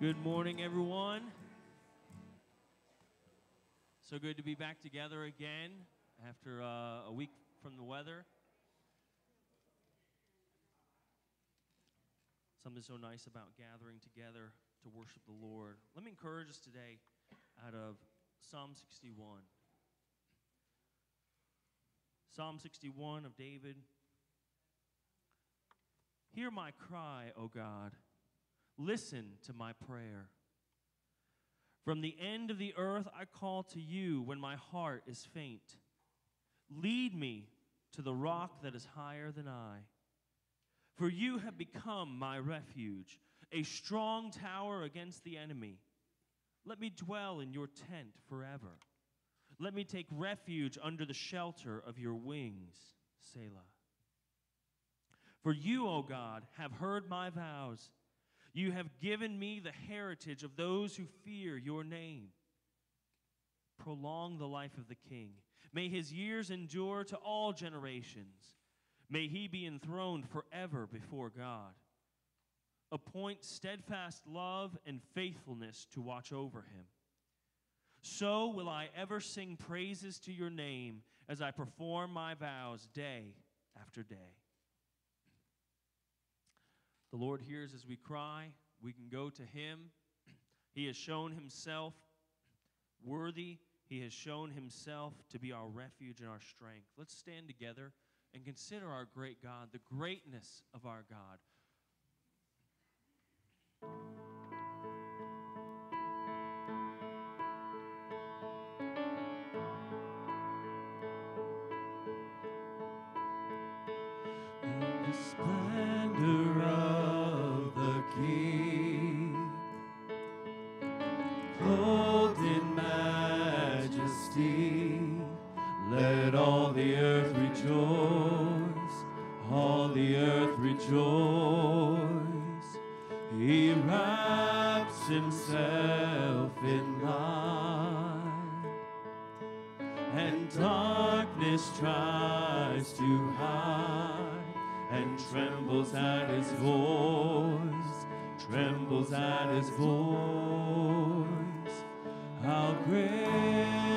Good morning, everyone. So good to be back together again after uh, a week from the weather. Something so nice about gathering together to worship the Lord. Let me encourage us today out of Psalm 61. Psalm 61 of David. Hear my cry, O God. Listen to my prayer. From the end of the earth I call to you when my heart is faint. Lead me to the rock that is higher than I. For you have become my refuge, a strong tower against the enemy. Let me dwell in your tent forever. Let me take refuge under the shelter of your wings, Selah. For you, O God, have heard my vows. You have given me the heritage of those who fear your name. Prolong the life of the king. May his years endure to all generations. May he be enthroned forever before God. Appoint steadfast love and faithfulness to watch over him. So will I ever sing praises to your name as I perform my vows day after day. The Lord hears as we cry. We can go to him. He has shown himself worthy. He has shown himself to be our refuge and our strength. Let's stand together and consider our great God, the greatness of our God. the splendor tries to hide and trembles at his voice, trembles at his voice. How great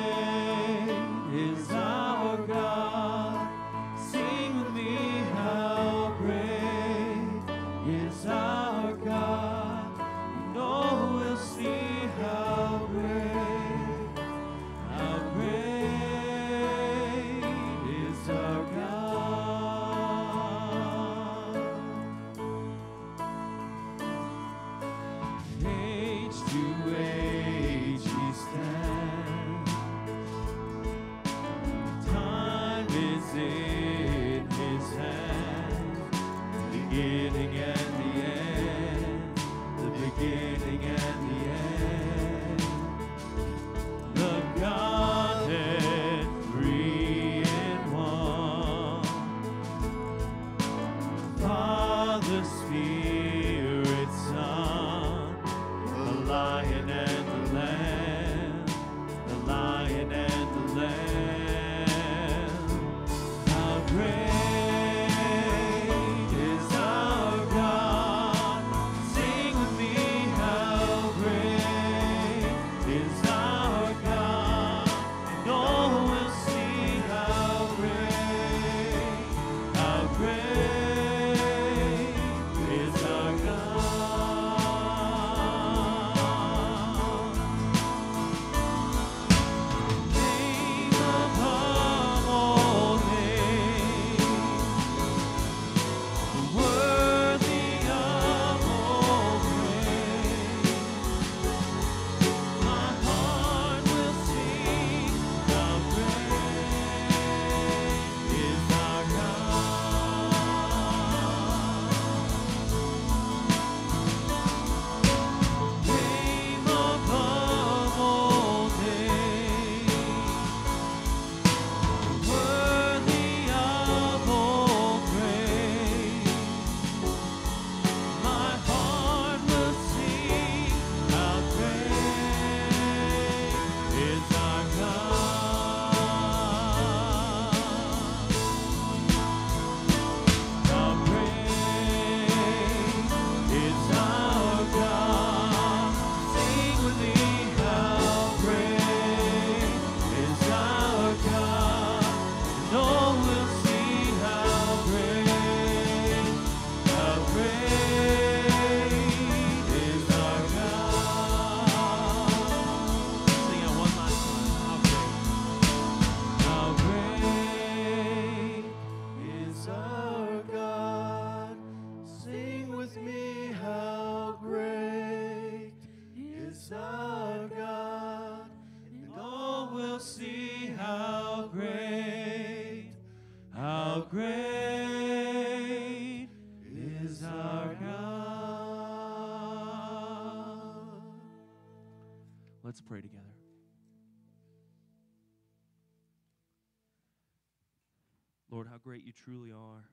truly are.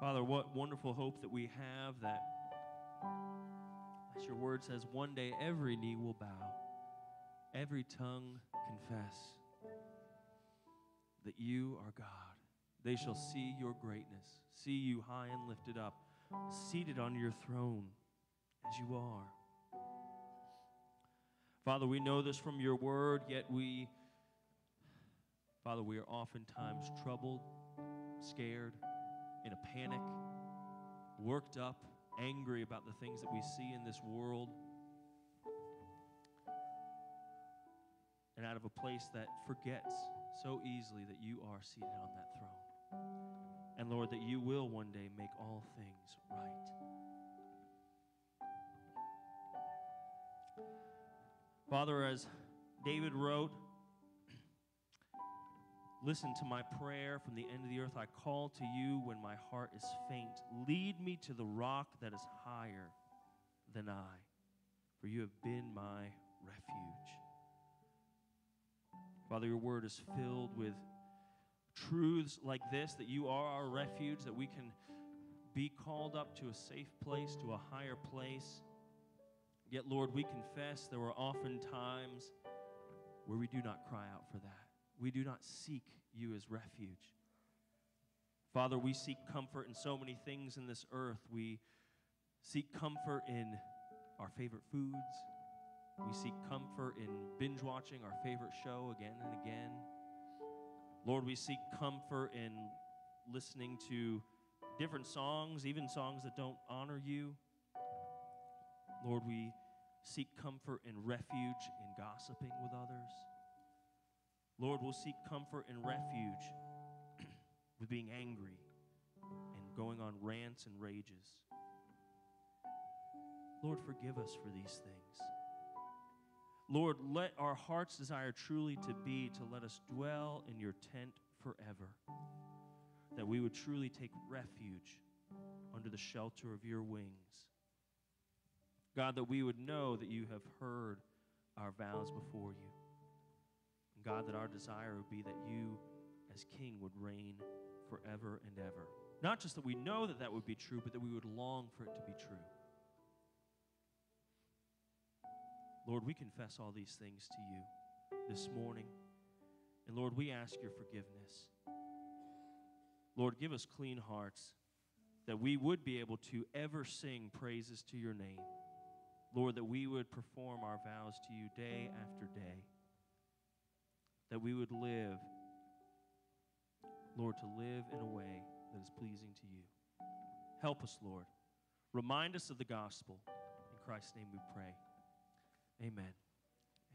Father, what wonderful hope that we have that, as your word says, one day every knee will bow, every tongue confess that you are God. They shall see your greatness, see you high and lifted up, seated on your throne as you are. Father, we know this from your word, yet we, Father, we are oftentimes troubled, scared, in a panic, worked up, angry about the things that we see in this world, and out of a place that forgets so easily that you are seated on that throne. And Lord, that you will one day make all things right. Father, as David wrote, Listen to my prayer from the end of the earth. I call to you when my heart is faint. Lead me to the rock that is higher than I, for you have been my refuge. Father, your word is filled with truths like this that you are our refuge, that we can be called up to a safe place, to a higher place. Yet, Lord, we confess there are often times where we do not cry out for that. We do not seek you as refuge. Father, we seek comfort in so many things in this earth. We seek comfort in our favorite foods. We seek comfort in binge watching our favorite show again and again. Lord, we seek comfort in listening to different songs, even songs that don't honor you. Lord, we seek comfort and refuge in gossiping with others. Lord, we'll seek comfort and refuge with being angry and going on rants and rages. Lord, forgive us for these things. Lord, let our heart's desire truly to be to let us dwell in your tent forever. That we would truly take refuge under the shelter of your wings. God, that we would know that you have heard our vows before you. God, that our desire would be that you, as King, would reign forever and ever. Not just that we know that that would be true, but that we would long for it to be true. Lord, we confess all these things to you this morning. And Lord, we ask your forgiveness. Lord, give us clean hearts that we would be able to ever sing praises to your name. Lord, that we would perform our vows to you day after day. That we would live, Lord, to live in a way that is pleasing to you. Help us, Lord. Remind us of the gospel. In Christ's name we pray. Amen.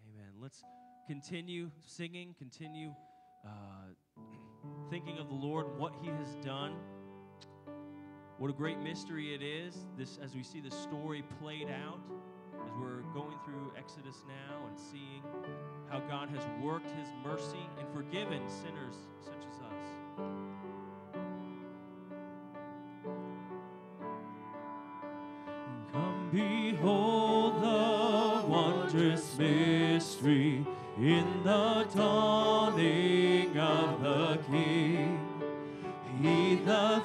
Amen. Let's continue singing, continue uh, thinking of the Lord what He has done. What a great mystery it is, this as we see the story played out, going through Exodus now and seeing how God has worked His mercy and forgiven sinners such as us. Come behold the wondrous mystery in the dawning of the King. He, the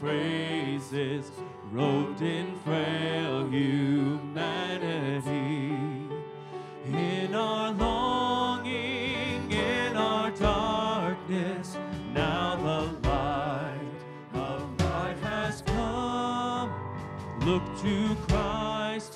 praises, robed in frail humanity. In our longing, in our darkness, now the light of life has come. Look to Christ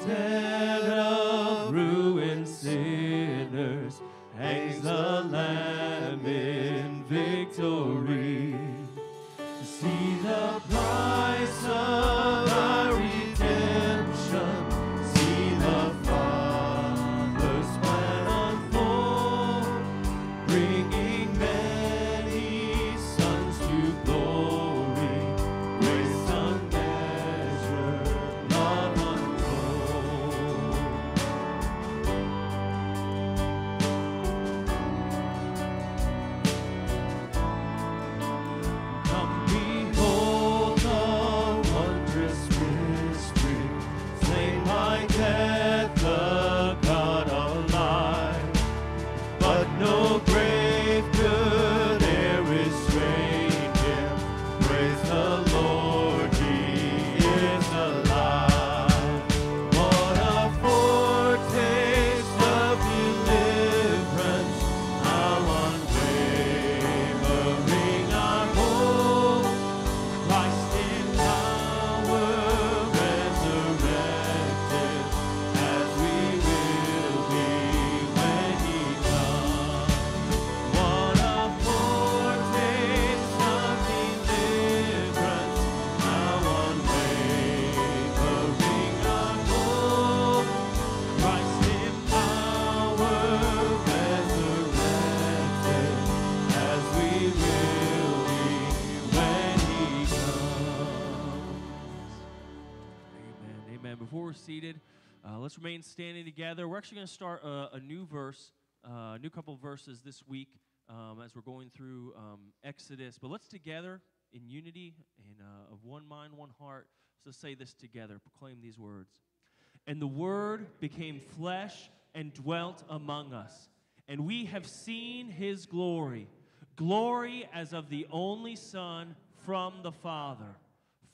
In the of ruined sinners hangs the Lamb in victory. Remain standing together. We're actually going to start a, a new verse, uh, a new couple verses this week um, as we're going through um, Exodus. But let's together in unity and uh, of one mind, one heart. So say this together. Proclaim these words. And the Word became flesh and dwelt among us, and we have seen His glory, glory as of the only Son from the Father,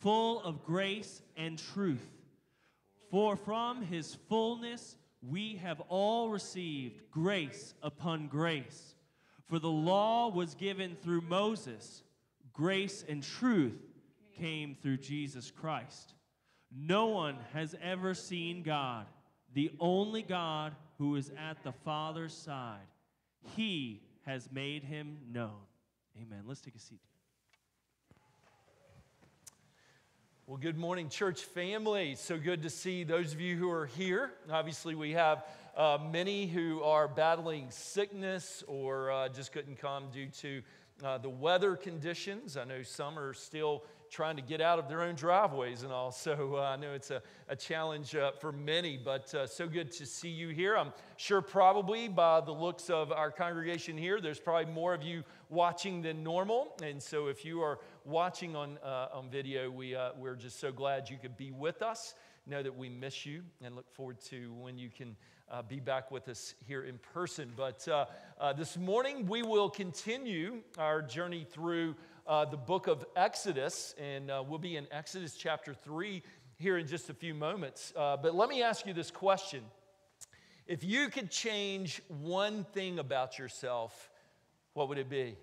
full of grace and truth. For from his fullness we have all received grace upon grace. For the law was given through Moses, grace and truth came through Jesus Christ. No one has ever seen God, the only God who is at the Father's side. He has made him known. Amen. Let's take a seat. Well, good morning, church family. So good to see those of you who are here. Obviously, we have uh, many who are battling sickness or uh, just couldn't come due to uh, the weather conditions. I know some are still trying to get out of their own driveways and all. So uh, I know it's a, a challenge uh, for many, but uh, so good to see you here. I'm sure, probably by the looks of our congregation here, there's probably more of you watching than normal. And so if you are watching on, uh, on video, we, uh, we're just so glad you could be with us. Know that we miss you and look forward to when you can uh, be back with us here in person. But uh, uh, this morning, we will continue our journey through uh, the book of Exodus, and we'll be in Exodus chapter 3 here in just a few moments. But let me ask you this question If you could change one thing about yourself, what would it be?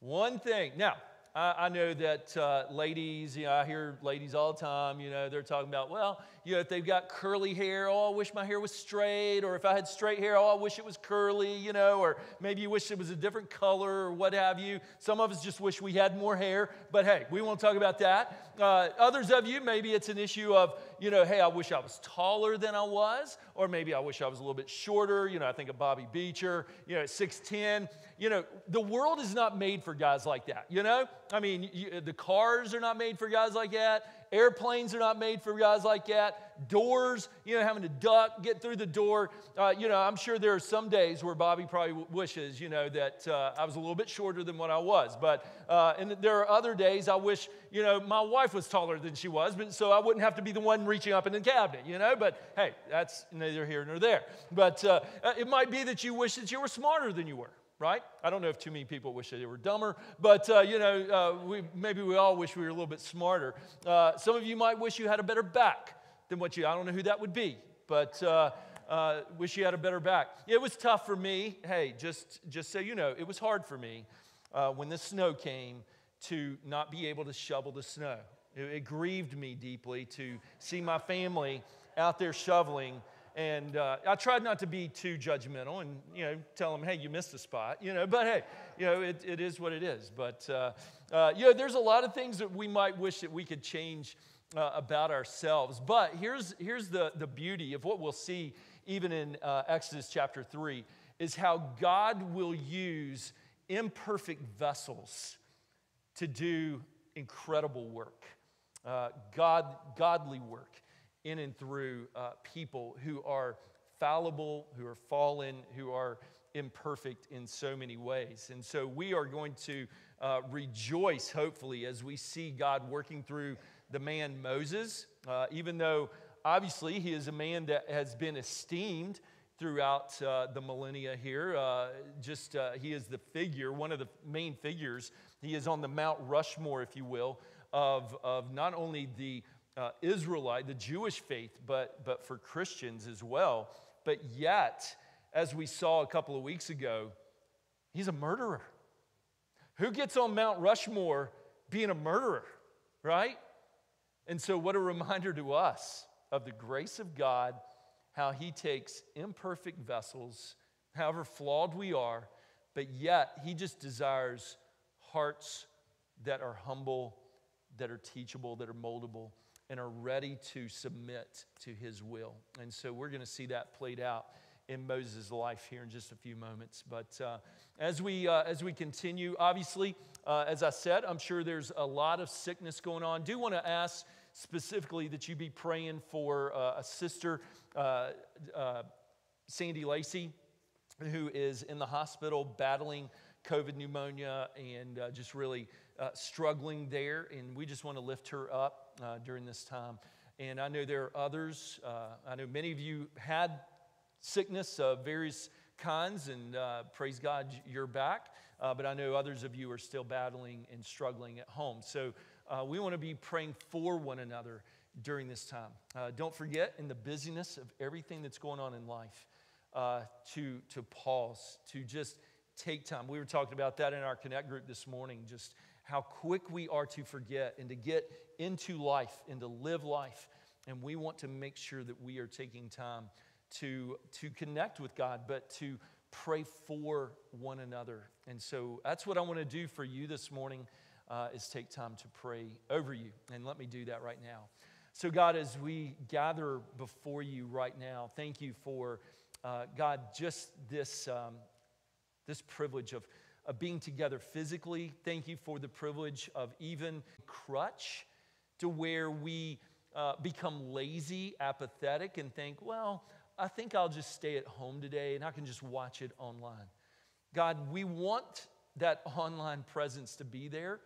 One thing. Now, I, I know that uh, ladies, you know, I hear ladies all the time, you know, they're talking about, well, you know, if they've got curly hair, oh, I wish my hair was straight, or if I had straight hair, oh, I wish it was curly, you know, or maybe you wish it was a different color or what have you. Some of us just wish we had more hair, but hey, we won't talk about that. Uh, others of you, maybe it's an issue of, you know, hey, I wish I was taller than I was, or maybe I wish I was a little bit shorter. You know, I think of Bobby Beecher, you know, at 6'10. You know, the world is not made for guys like that, you know? I mean, you, the cars are not made for guys like that. Airplanes are not made for guys like that. Doors, you know, having to duck, get through the door. Uh, you know, I'm sure there are some days where Bobby probably w- wishes, you know, that uh, I was a little bit shorter than what I was. But, uh, and there are other days I wish, you know, my wife was taller than she was, but so I wouldn't have to be the one reaching up in the cabinet, you know? But hey, that's neither here nor there. But uh, uh, it might be that you wish that you were smarter than you were right? I don't know if too many people wish they were dumber, but uh, you know, uh, we, maybe we all wish we were a little bit smarter. Uh, some of you might wish you had a better back than what you. I don't know who that would be, but uh, Uh, wish you had a better back. It was tough for me. Hey, just, just so you know, it was hard for me uh, when the snow came to not be able to shovel the snow. It, it grieved me deeply to see my family out there shoveling. And uh, I tried not to be too judgmental and, you know, tell them, hey, you missed a spot, you know, but hey, you know, it, it is what it is. But, uh, uh, you know, there's a lot of things that we might wish that we could change uh, about ourselves. But here's, here's the, the beauty of what we'll see even in uh, Exodus chapter 3 is how God will use imperfect vessels to do incredible work, uh, God, godly work in and through uh, people who are fallible, who are fallen, who are imperfect in so many ways. And so we are going to uh, rejoice, hopefully, as we see God working through the man Moses, uh, even though obviously he is a man that has been esteemed throughout uh, the millennia here. Uh, just uh, he is the figure, one of the main figures. He is on the Mount Rushmore, if you will, of, of not only the uh, Israelite, the Jewish faith, but, but for Christians as well. But yet, as we saw a couple of weeks ago, he's a murderer. Who gets on Mount Rushmore being a murderer, right? And so, what a reminder to us of the grace of God, how He takes imperfect vessels, however flawed we are, but yet He just desires hearts that are humble, that are teachable, that are moldable, and are ready to submit to His will. And so we're going to see that played out in Moses' life here in just a few moments. But uh, as, we, uh, as we continue, obviously, uh, as I said, I'm sure there's a lot of sickness going on. Do want to ask specifically that you be praying for uh, a sister, uh, uh, Sandy Lacey, who is in the hospital battling COVID pneumonia and uh, just really uh, struggling there. And we just want to lift her up uh, during this time. And I know there are others. I know many of you had sickness of various kinds, and praise God, you're back. but I know others of you are still battling and struggling at home. So uh, we want to be praying for one another during this time. Uh, don't forget, in the busyness of everything that's going on in life, uh, to, to pause, to just take time. We were talking about that in our Connect group this morning, just how quick we are to forget and to get into life and to live life. And we want to make sure that we are taking time to, to connect with God, but to pray for one another. And so that's what I want to do for you this morning uh, is take time to pray over you. And let me do that right now. So, God, as we gather before you right now, thank you for, uh, God, just this, um, this privilege of, of being together physically. Thank you for the privilege of even crutch to where we uh, become lazy, apathetic, and think, well, I think I'll just stay at home today and I can just watch it online. God, we want that online presence to be there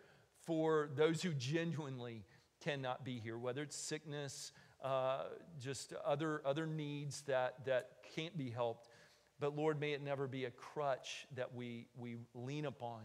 for those who genuinely cannot be here, whether it's sickness, uh, just other, other needs that, that can't be helped. But Lord, may it never be a crutch that we, we lean upon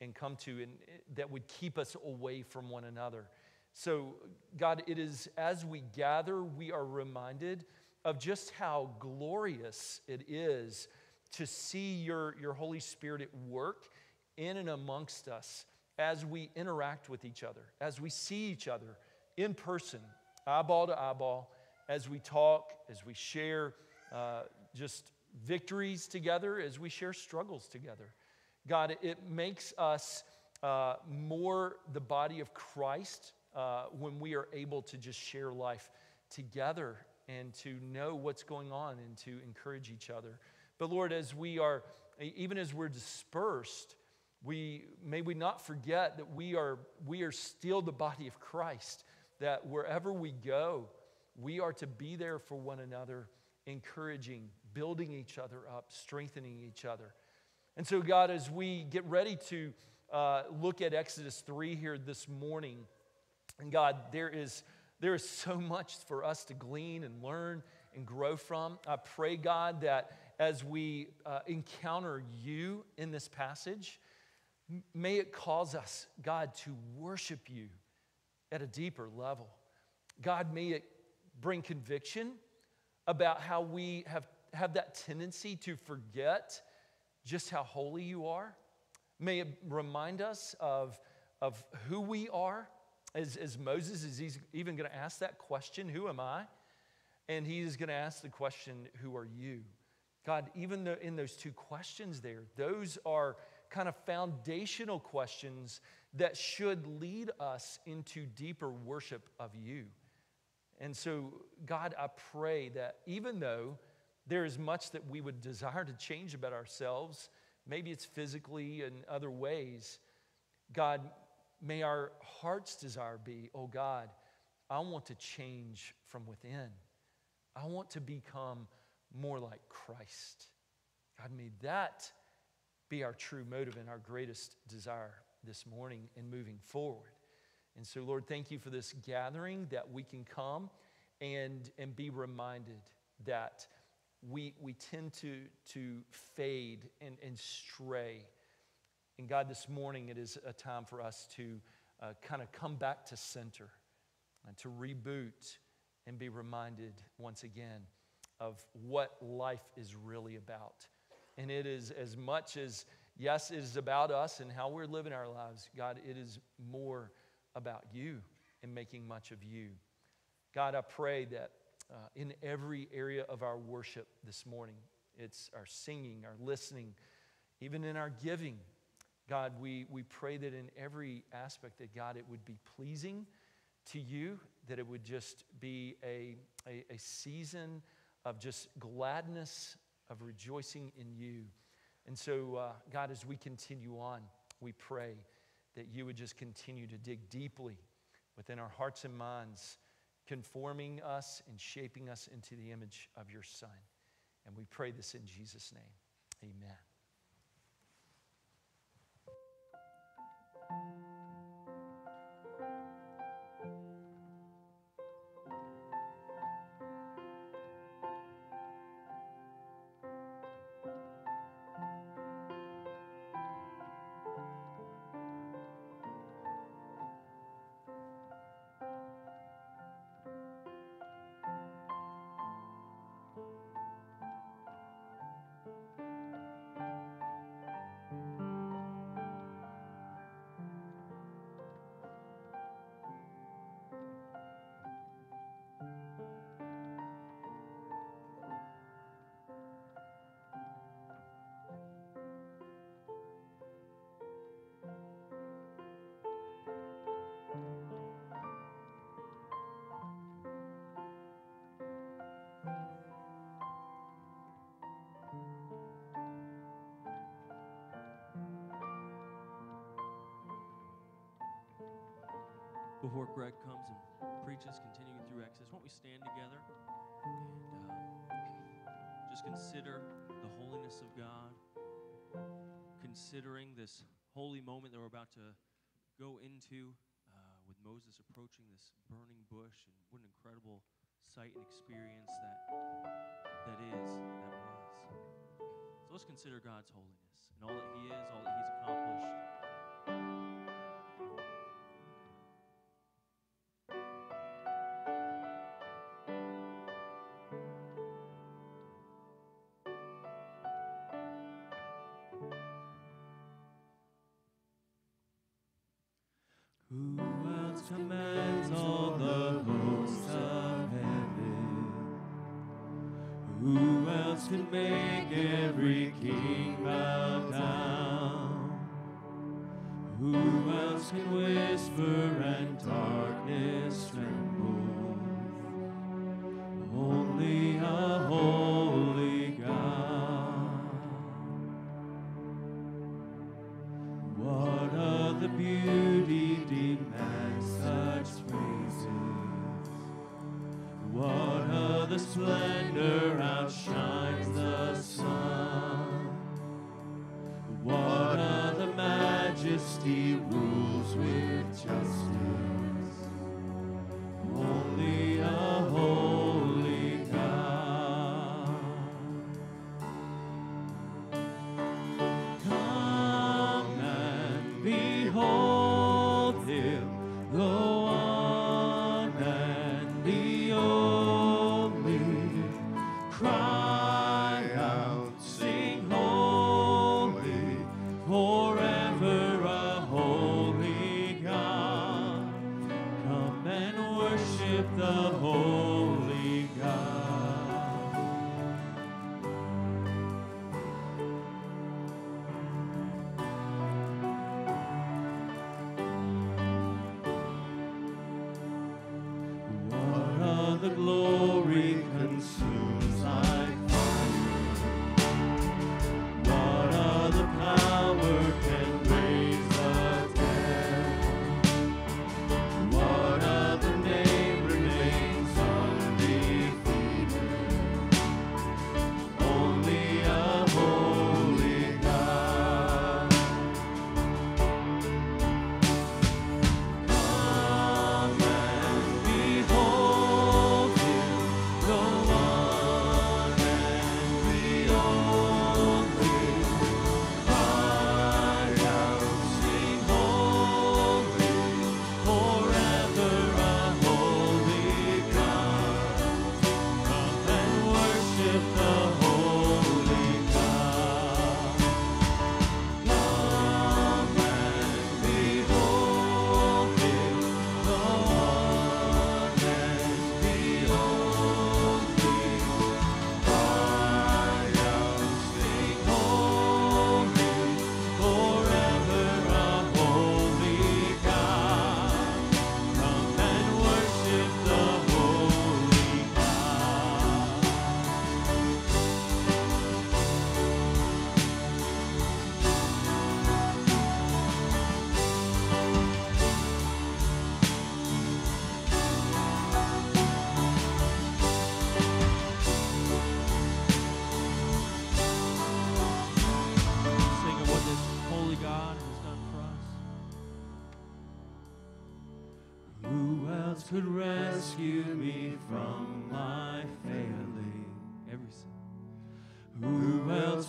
and come to and that would keep us away from one another. So, God, it is as we gather, we are reminded of just how glorious it is to see your, your Holy Spirit at work in and amongst us as we interact with each other, as we see each other in person, eyeball to eyeball, as we talk, as we share uh, just victories together, as we share struggles together. God, it makes us uh, more the body of Christ uh, when we are able to just share life together and to know what's going on and to encourage each other. But Lord, as we are, even as we're dispersed, we, may we not forget that we are, we are still the body of Christ, that wherever we go, we are to be there for one another, encouraging, building each other up, strengthening each other. And so, God, as we get ready to uh, look at Exodus 3 here this morning, and God, there is, there is so much for us to glean and learn and grow from. I pray, God, that as we uh, encounter you in this passage, May it cause us, God, to worship you at a deeper level. God, may it bring conviction about how we have, have that tendency to forget just how holy you are. May it remind us of, of who we are. As, as Moses is even going to ask that question, Who am I? And he is going to ask the question, Who are you? God, even though in those two questions there, those are kind of foundational questions that should lead us into deeper worship of you. And so, God, I pray that even though there is much that we would desire to change about ourselves, maybe it's physically and other ways, God, may our heart's desire be, oh God, I want to change from within. I want to become more like Christ. God, may that be our true motive and our greatest desire this morning and moving forward. And so, Lord, thank you for this gathering that we can come and, and be reminded that we, we tend to, to fade and, and stray. And God, this morning it is a time for us to uh, kind of come back to center and to reboot and be reminded once again of what life is really about. And it is as much as, yes, it is about us and how we're living our lives, God, it is more about you and making much of you. God, I pray that uh, in every area of our worship this morning, it's our singing, our listening, even in our giving, God, we, we pray that in every aspect that God, it would be pleasing to you, that it would just be a, a, a season of just gladness, of rejoicing in you. And so, uh, God, as we continue on, we pray that you would just continue to dig deeply within our hearts and minds, conforming us and shaping us into the image of your Son. And we pray this in Jesus' name. Amen. Before Greg comes and preaches, continuing through Exodus, won't we stand together and uh, just consider the holiness of God, considering this holy moment that we're about to go into uh, with Moses approaching this burning bush, and what an incredible sight and experience that that is, that was. So let's consider God's holiness and all that He is, all that He's accomplished.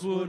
Who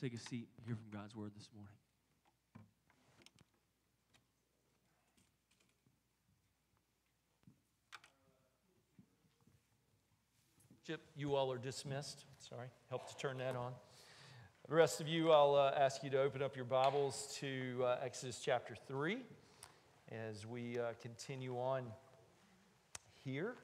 take a seat and hear from God's word this morning. Chip, you all are dismissed. Sorry, help to turn that on. The rest of you, I'll uh, ask you to open up your Bibles to uh, Exodus chapter 3 as we uh, continue on here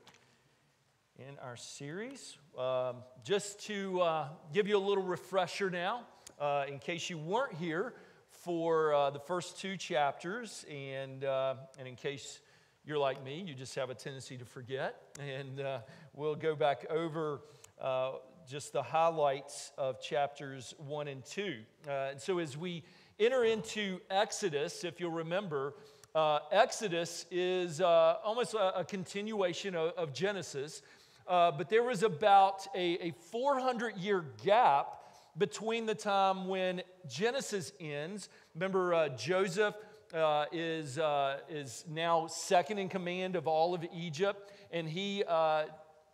in our series. Um, just to uh, give you a little refresher now, uh, in case you weren't here for uh, the first two chapters, and, uh, and in case you're like me, you just have a tendency to forget, and uh, we'll go back over uh, just the highlights of chapters one and two. And so as we enter into Exodus, if you'll remember, uh, Exodus is uh, almost a, a continuation of, of Genesis, uh, but there was about a, a 400 year gap between the time when Genesis ends. Remember, uh, Joseph uh, is, uh, is now second in command of all of Egypt, and he uh,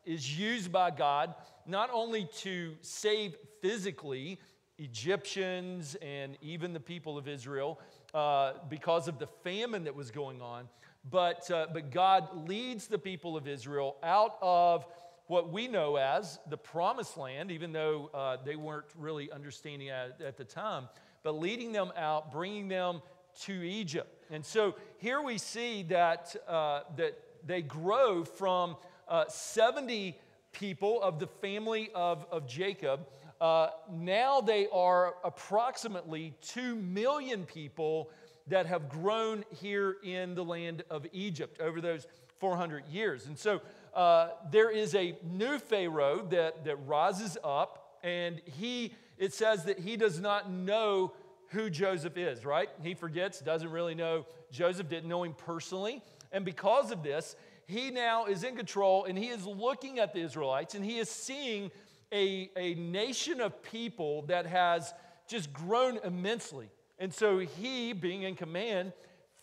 is used by God not only to save physically Egyptians and even the people of Israel, uh, because of the famine that was going on. But, uh, but God leads the people of Israel out of what we know as the promised land, even though uh, they weren't really understanding it at the time, but leading them out, bringing them to Egypt. And so here we see that, uh, that they grow from uh, 70 people of the family of, of Jacob. Uh, now they are approximately 2 million people that have grown here in the land of Egypt over those 400 years. And so uh, there is a new Pharaoh that, that rises up, and he, it says that he does not know who Joseph is, right? He forgets, doesn't really know Joseph, didn't know him personally. And because of this, he now is in control and he is looking at the Israelites and he is seeing a, a nation of people that has just grown immensely. And so he, being in command,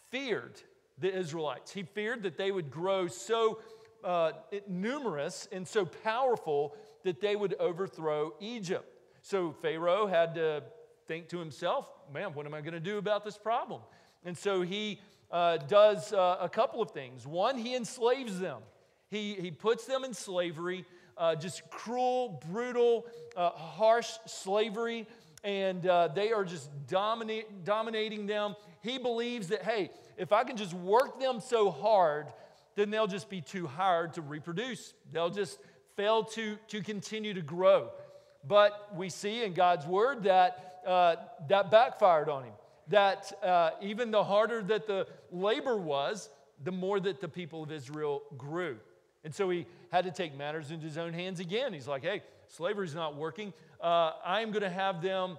feared the Israelites. He feared that they would grow so uh, numerous and so powerful that they would overthrow Egypt. So Pharaoh had to think to himself, man, what am I going to do about this problem? And so he uh, does uh, a couple of things. One, he enslaves them, he, he puts them in slavery, uh, just cruel, brutal, uh, harsh slavery, and uh, they are just dominating them. He believes that, hey, if I can just work them so hard, then they'll just be too hard to reproduce. They'll just fail to, to continue to grow. But we see in God's word that uh, that backfired on him that uh, even the harder that the labor was, the more that the people of Israel grew. And so he had to take matters into his own hands again. He's like, hey, slavery's not working. Uh, I'm going to have them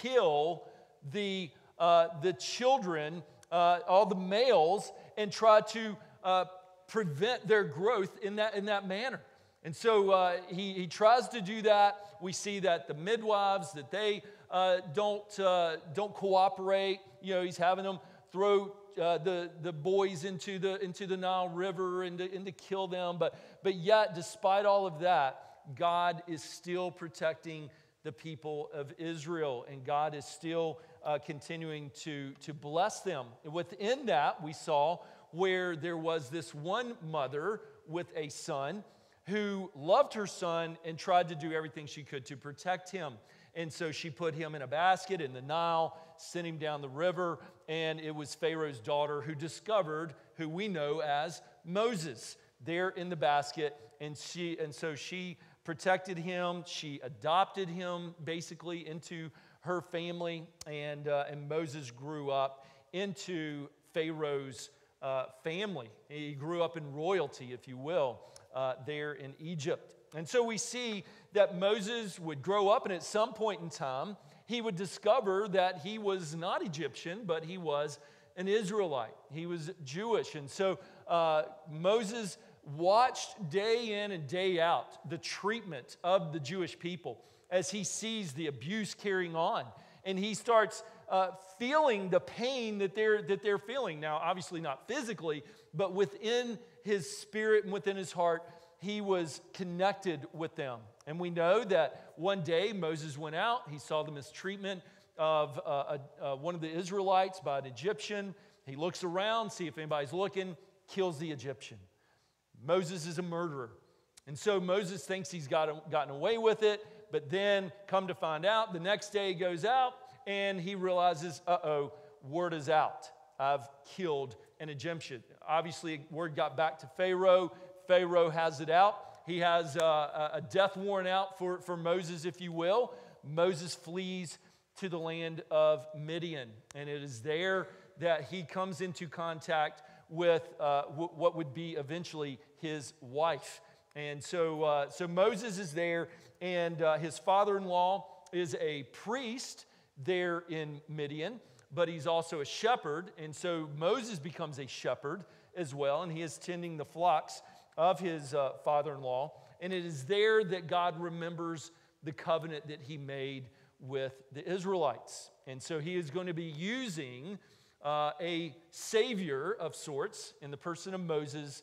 kill the, uh, the children, uh, all the males, and try to uh, prevent their growth in that, in that manner. And so uh, he, he tries to do that. We see that the midwives, that they uh, don't, uh, don't cooperate. You know, he's having them throw uh, the, the boys into the, into the Nile River and to, and to kill them. But, but yet, despite all of that, God is still protecting the people of Israel, and God is still uh, continuing to, to bless them. Within that, we saw where there was this one mother with a son who loved her son and tried to do everything she could to protect him. And so she put him in a basket in the Nile, sent him down the river, and it was Pharaoh's daughter who discovered who we know as Moses there in the basket. And, she, and so she protected him, she adopted him basically into her family, and, uh, and Moses grew up into Pharaoh's uh, family. He grew up in royalty, if you will, uh, there in Egypt. And so we see that Moses would grow up, and at some point in time, he would discover that he was not Egyptian, but he was an Israelite. He was Jewish. And so uh, Moses watched day in and day out the treatment of the Jewish people as he sees the abuse carrying on. And he starts uh, feeling the pain that they're, that they're feeling. Now, obviously, not physically, but within his spirit and within his heart, he was connected with them. And we know that one day Moses went out, he saw the mistreatment of uh, uh, one of the Israelites by an Egyptian. He looks around, see if anybody's looking, kills the Egyptian. Moses is a murderer. And so Moses thinks he's got, gotten away with it, but then come to find out, the next day he goes out and he realizes, uh oh, word is out. I've killed an Egyptian. Obviously, word got back to Pharaoh. Pharaoh has it out. He has uh, a death warrant out for, for Moses, if you will. Moses flees to the land of Midian, and it is there that he comes into contact with uh, w- what would be eventually his wife. And so, uh, so Moses is there, and uh, his father in law is a priest there in Midian, but he's also a shepherd. And so Moses becomes a shepherd as well, and he is tending the flocks of his uh, father in law. And it is there that God remembers the covenant that he made with the Israelites. And so he is going to be using uh, a savior of sorts in the person of Moses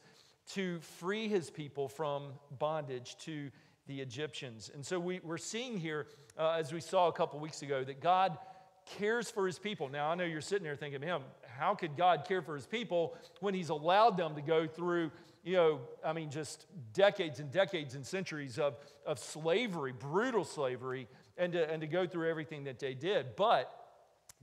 to free his people from bondage to the Egyptians. And so we, we're seeing here, uh, as we saw a couple weeks ago, that God cares for his people. Now, I know you're sitting there thinking, man, how could God care for his people when he's allowed them to go through, you know, I mean, just decades and decades and centuries of, of slavery, brutal slavery, and to, and to go through everything that they did? But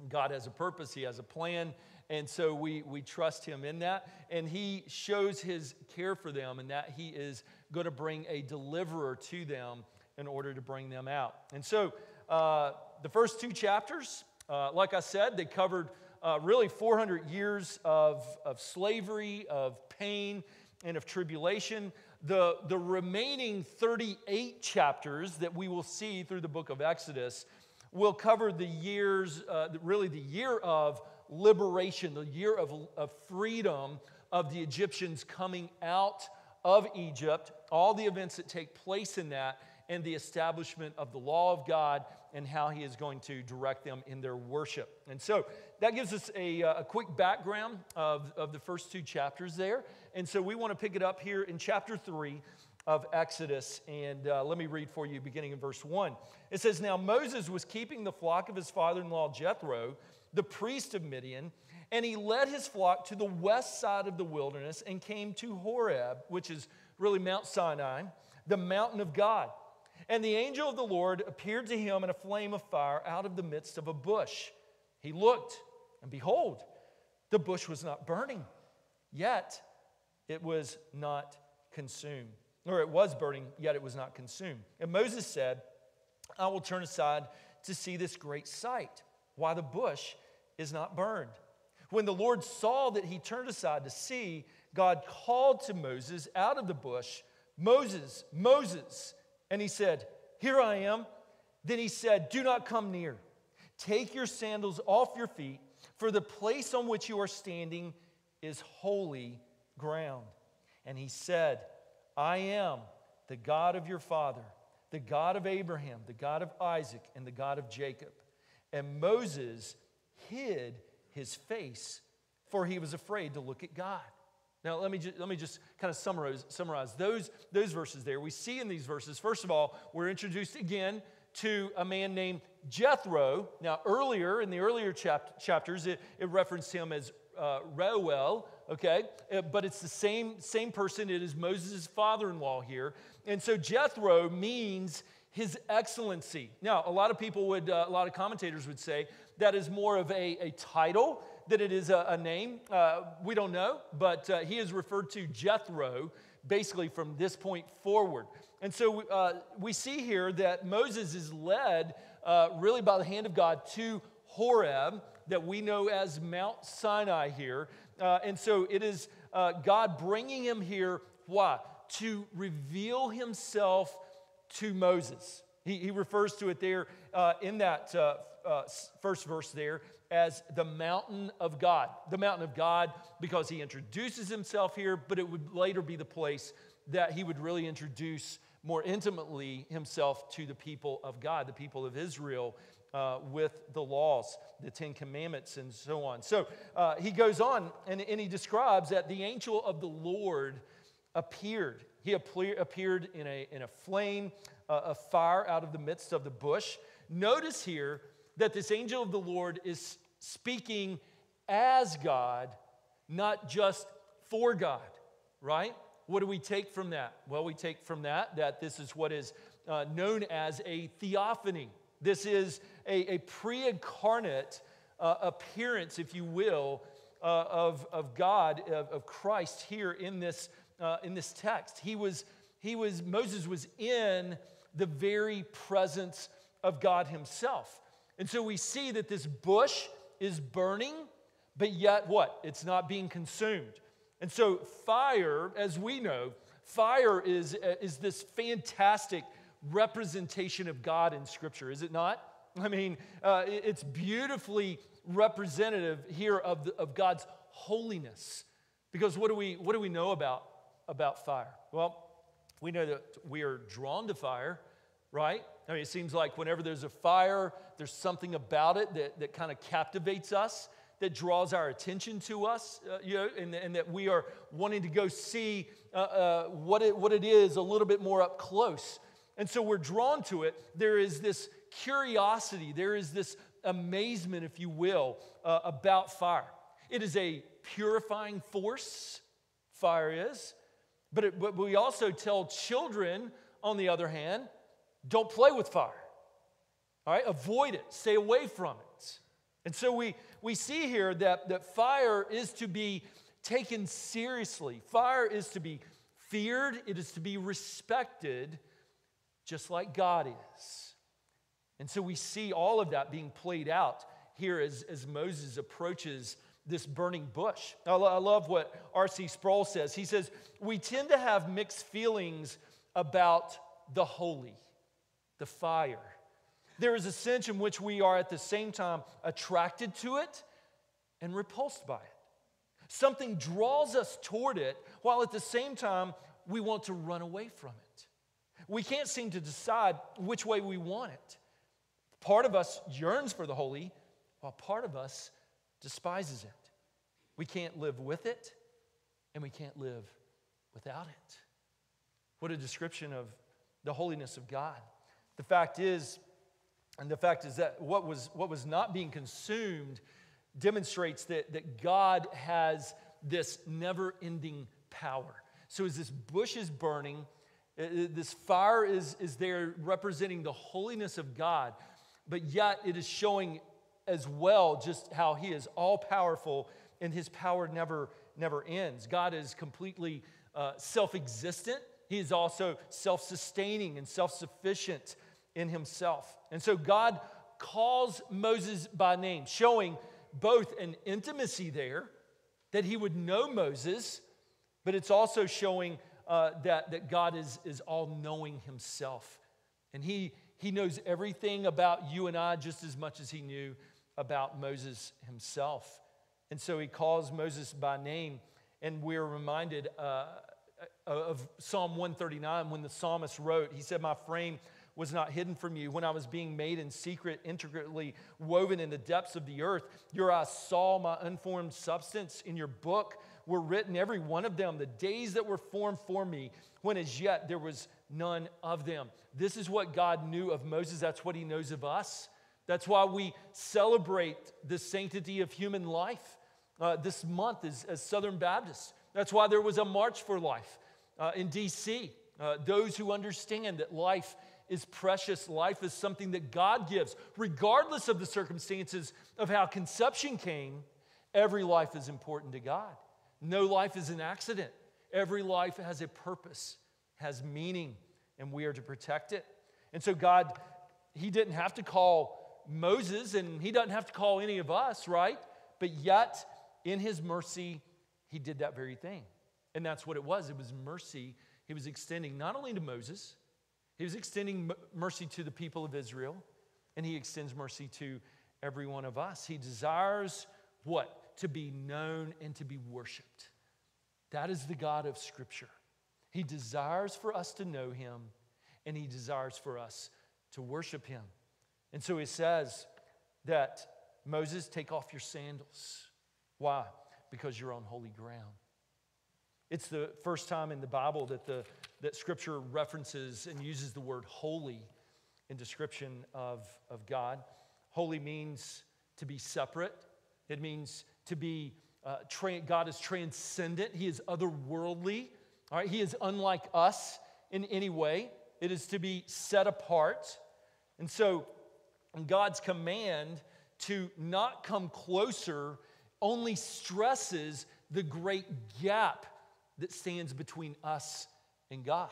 God has a purpose, He has a plan, and so we, we trust Him in that. And He shows His care for them and that He is going to bring a deliverer to them in order to bring them out. And so uh, the first two chapters, uh, like I said, they covered uh, really 400 years of, of slavery, of pain, and of tribulation. The, the remaining 38 chapters that we will see through the book of Exodus will cover the years, uh, really the year of liberation, the year of, of freedom of the Egyptians coming out of Egypt, all the events that take place in that, and the establishment of the law of God and how He is going to direct them in their worship. And so that gives us a, uh, a quick background of, of the first two chapters there. And so we want to pick it up here in chapter 3 of Exodus. And uh, let me read for you beginning in verse 1. It says, Now Moses was keeping the flock of his father in law Jethro, the priest of Midian, and he led his flock to the west side of the wilderness and came to Horeb, which is really Mount Sinai, the mountain of God. And the angel of the Lord appeared to him in a flame of fire out of the midst of a bush. He looked, and behold, the bush was not burning, yet it was not consumed. Or it was burning, yet it was not consumed. And Moses said, I will turn aside to see this great sight, why the bush is not burned. When the Lord saw that he turned aside to see, God called to Moses out of the bush, Moses, Moses. And he said, Here I am. Then he said, Do not come near. Take your sandals off your feet, for the place on which you are standing is holy ground. And he said, I am the God of your father, the God of Abraham, the God of Isaac, and the God of Jacob. And Moses hid his face, for he was afraid to look at God. Now, let me, just, let me just kind of summarize, summarize those, those verses there. We see in these verses, first of all, we're introduced again to a man named Jethro. Now, earlier, in the earlier chap- chapters, it, it referenced him as uh, Reuel, okay? Uh, but it's the same, same person. It is Moses' father in law here. And so Jethro means his excellency. Now, a lot of people would, uh, a lot of commentators would say that is more of a, a title than it is a, a name. Uh, we don't know, but uh, he is referred to Jethro basically from this point forward. And so uh, we see here that Moses is led uh, really by the hand of God to Horeb, that we know as Mount Sinai here. Uh, and so it is uh, God bringing him here, why? To reveal himself to Moses. He, he refers to it there in that uh, first verse there as the mountain of God. The mountain of God because he introduces himself here, but it would later be the place that he would really introduce more intimately himself to the people of God, the people of Israel. Uh, with the laws, the Ten Commandments, and so on. So uh, he goes on and, and he describes that the angel of the Lord appeared. He appeared in a, in a flame uh, of fire out of the midst of the bush. Notice here that this angel of the Lord is speaking as God, not just for God, right? What do we take from that? Well, we take from that that this is what is uh, known as a theophany. This is a, a pre incarnate uh, appearance, if you will, uh, of, of God, of, of, Christ here in this, uh, in this text. He was, he was, Moses was in the very presence of God Himself. And so we see that this bush is burning, but yet what? It's not being consumed. And so, fire, as we know, fire is, is this fantastic representation of God in Scripture, is it not? I mean, uh, it's beautifully representative here of, the, of God's holiness. Because what do we, what do we know about, about fire? Well, we know that we are drawn to fire, right? I mean, it seems like whenever there's a fire, there's something about it that, that kind of captivates us, that draws our attention to us, uh, you know, and, and, that we are wanting to go see uh, uh, what, it, what it is a little bit more up close. And so we're drawn to it. There is this curiosity, there is this amazement, if you will, uh, about fire. It is a purifying force, fire is. But, it, but we also tell children, on the other hand, don't play with fire. All right, avoid it, stay away from it. And so we, we see here that, that fire is to be taken seriously. Fire is to be feared, it is to be respected, just like God is. And so we see all of that being played out here as, as Moses approaches this burning bush. I, lo- I love what R.C. Sproul says. He says, We tend to have mixed feelings about the holy, the fire. There is a sense in which we are at the same time attracted to it and repulsed by it. Something draws us toward it, while at the same time we want to run away from it. We can't seem to decide which way we want it. Part of us yearns for the holy, while part of us despises it. We can't live with it, and we can't live without it. What a description of the holiness of God. The fact is, and the fact is that what was, what was not being consumed demonstrates that, that God has this never ending power. So, as this bush is burning, this fire is, is there representing the holiness of God, but yet it is showing as well just how He is all powerful and His power never, never ends. God is completely uh, self existent, He is also self sustaining and self sufficient in Himself. And so, God calls Moses by name, showing both an intimacy there, that he would know Moses, but it's also showing uh, that, that God is, is all knowing himself. And he, he knows everything about you and I just as much as he knew about Moses himself. And so he calls Moses by name. And we're reminded uh, of Psalm 139 when the psalmist wrote, he said, My frame was not hidden from you when I was being made in secret, intricately woven in the depths of the earth. Your eyes saw my unformed substance. In your book were written, every one of them, the days that were formed for me, when as yet there was none of them. This is what God knew of Moses. That's what he knows of us. That's why we celebrate the sanctity of human life uh, this month as, as Southern Baptists. That's why there was a March for Life uh, in D.C. Uh, those who understand that life is precious. Life is something that God gives, regardless of the circumstances of how conception came. Every life is important to God. No life is an accident. Every life has a purpose, has meaning, and we are to protect it. And so, God, He didn't have to call Moses, and He doesn't have to call any of us, right? But yet, in His mercy, He did that very thing. And that's what it was. It was mercy He was extending not only to Moses, he was extending mercy to the people of Israel, and he extends mercy to every one of us. He desires what? To be known and to be worshiped. That is the God of Scripture. He desires for us to know him, and he desires for us to worship him. And so he says that Moses, take off your sandals. Why? Because you're on holy ground. It's the first time in the Bible that, the, that Scripture references and uses the word holy in description of, of God. Holy means to be separate, it means to be, uh, tra- God is transcendent, He is otherworldly. All right, He is unlike us in any way. It is to be set apart. And so, God's command to not come closer only stresses the great gap that stands between us and God.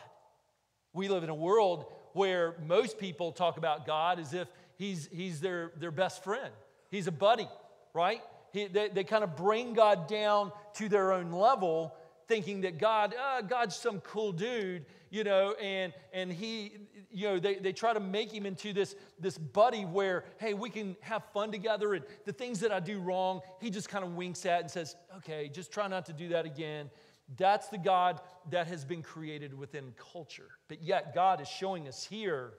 We live in a world where most people talk about God as if he's, he's their, their best friend, he's a buddy, right? He, they, they kind of bring God down to their own level, thinking that God, uh, God's some cool dude, you know, and, and he, you know, they, they try to make him into this, this buddy where, hey, we can have fun together, and the things that I do wrong, he just kind of winks at and says, okay, just try not to do that again. That's the God that has been created within culture. But yet, God is showing us here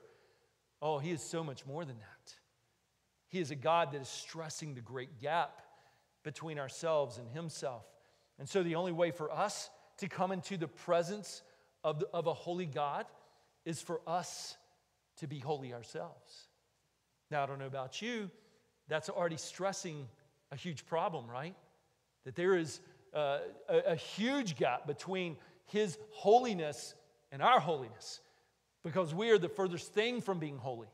oh, He is so much more than that. He is a God that is stressing the great gap between ourselves and Himself. And so, the only way for us to come into the presence of, the, of a holy God is for us to be holy ourselves. Now, I don't know about you, that's already stressing a huge problem, right? That there is uh, a, a huge gap between His holiness and our holiness because we are the furthest thing from being holy.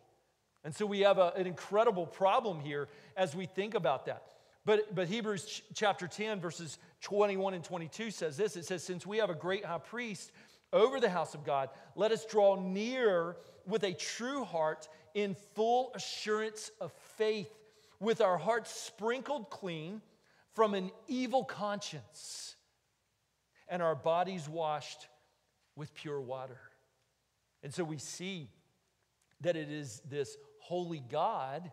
And so we have a, an incredible problem here as we think about that. But, but Hebrews ch- chapter 10, verses 21 and 22 says this it says, Since we have a great high priest over the house of God, let us draw near with a true heart in full assurance of faith, with our hearts sprinkled clean from an evil conscience and our bodies washed with pure water. And so we see that it is this holy God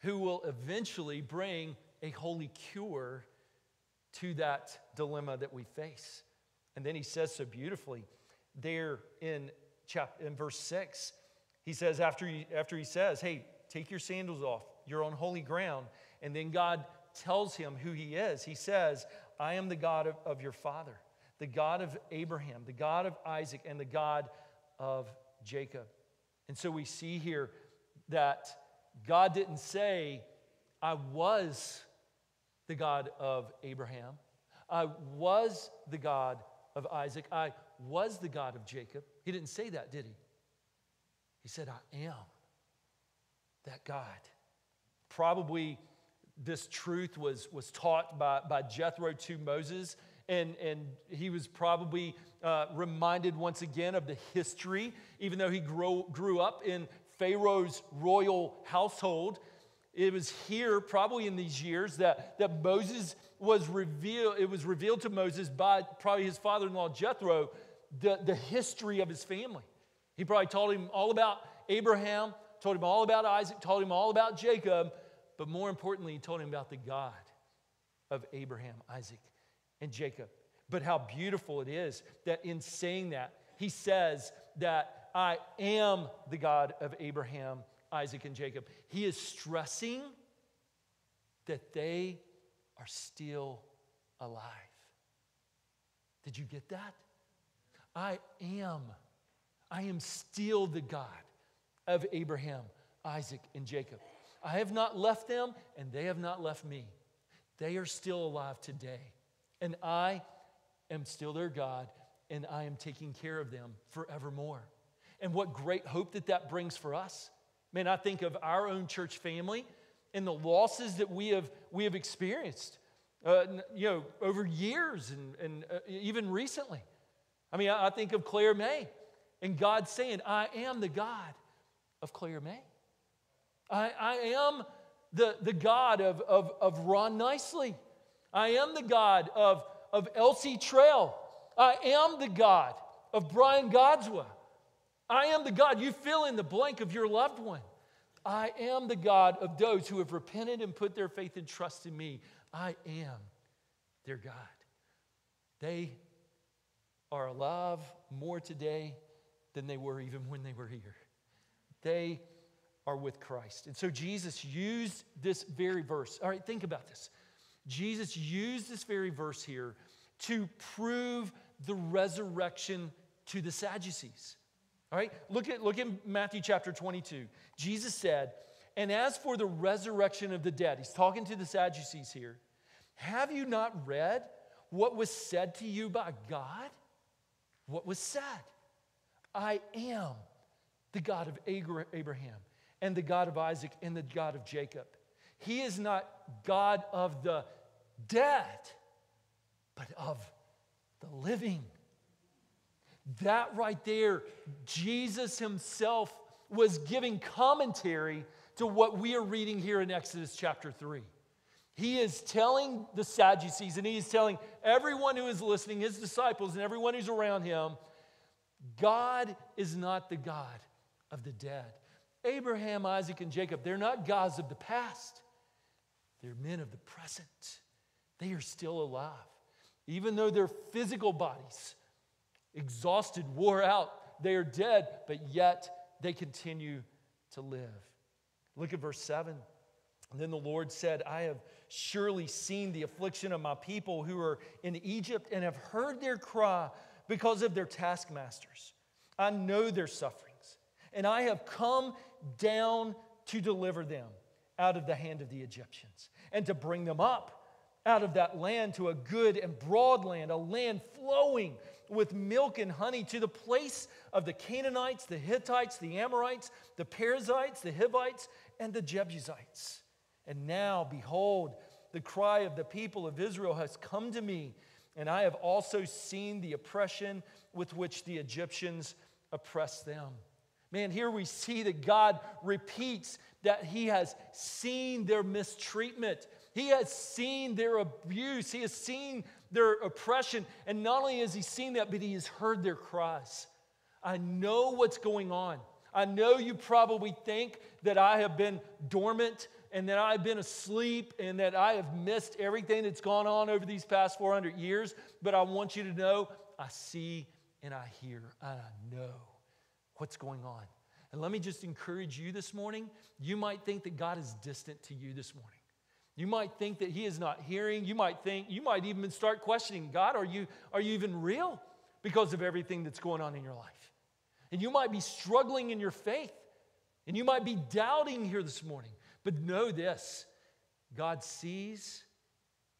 who will eventually bring a holy cure to that dilemma that we face. And then he says so beautifully there in chapter in verse 6 he says after he, after he says hey take your sandals off you're on holy ground and then god tells him who he is he says i am the god of, of your father the god of abraham the god of isaac and the god of jacob and so we see here that god didn't say i was the god of abraham i was the god of isaac i was the God of Jacob. He didn't say that, did he? He said, I am that God. Probably this truth was, was taught by, by Jethro to Moses, and, and he was probably uh, reminded once again of the history, even though he grew, grew up in Pharaoh's royal household. It was here, probably in these years, that, that Moses was revealed, it was revealed to Moses by probably his father in law Jethro the, the history of his family. He probably told him all about Abraham, told him all about Isaac, told him all about Jacob, but more importantly, he told him about the God of Abraham, Isaac, and Jacob. But how beautiful it is that in saying that, he says that I am the God of Abraham, Isaac, and Jacob. He is stressing that they are still alive. Did you get that? I am. I am still the God of Abraham, Isaac, and Jacob. I have not left them, and they have not left me. They are still alive today. And I am still their God, and I am taking care of them forevermore. And what great hope that that brings for us. Man, I think of our own church family and the losses that we have, we have experienced, uh, you know, over years and, and uh, even recently. I mean, I think of Claire May and God saying, I am the God of Claire May. I, I am the, the God of, of, of Ron Nicely. I am the God of, of Elsie Trail. I am the God of Brian Godswa. I am the God. You fill in the blank of your loved one. I am the God of those who have repented and put their faith and trust in me. I am their God. They are alive more today than they were even when they were here. They are with Christ. And so Jesus used this very verse. All right, think about this. Jesus used this very verse here to prove the resurrection to the Sadducees. All right, look at, look at Matthew chapter 22. Jesus said, And as for the resurrection of the dead, he's talking to the Sadducees here, have you not read what was said to you by God? what was said I am the God of Abraham and the God of Isaac and the God of Jacob. He is not God of the dead, but of the living. That right there, Jesus himself was giving commentary to what we are reading here in Exodus chapter 3. He is telling the Sadducees and he is telling everyone who is listening, his disciples and everyone who's around him, God is not the God of the dead. Abraham, Isaac, and Jacob, they're not gods of the past, they're men of the present. They are still alive. Even though their physical bodies, exhausted, wore out, they are dead, but yet they continue to live. Look at verse 7. And then the Lord said, I have surely seen the affliction of my people who are in Egypt and have heard their cry because of their taskmasters. I know their sufferings, and I have come down to deliver them. out of the hand of the Egyptians and to bring them up out of that land to a good and broad land, a land flowing with milk and honey, to the place of the Canaanites, the Hittites, the Amorites, the Perizzites, the Hivites, and the Jebusites. And now, behold, the cry of the people of Israel has come to me, and I have also seen the oppression with which the Egyptians oppress them. Man, here we see that God repeats that He has seen their mistreatment. He has seen their abuse. He has seen their oppression. And not only has He seen that, but He has heard their cries. I know what's going on. I know you probably think that I have been dormant and that I've been asleep and that I have missed everything that's gone on over these past 400 years. But I want you to know I see and I hear and I know what's going on. And let me just encourage you this morning. You might think that God is distant to you this morning. You might think that He is not hearing. You might think, you might even start questioning God, are you, are you even real? Because of everything that's going on in your life. And you might be struggling in your faith. And you might be doubting here this morning. But know this God sees,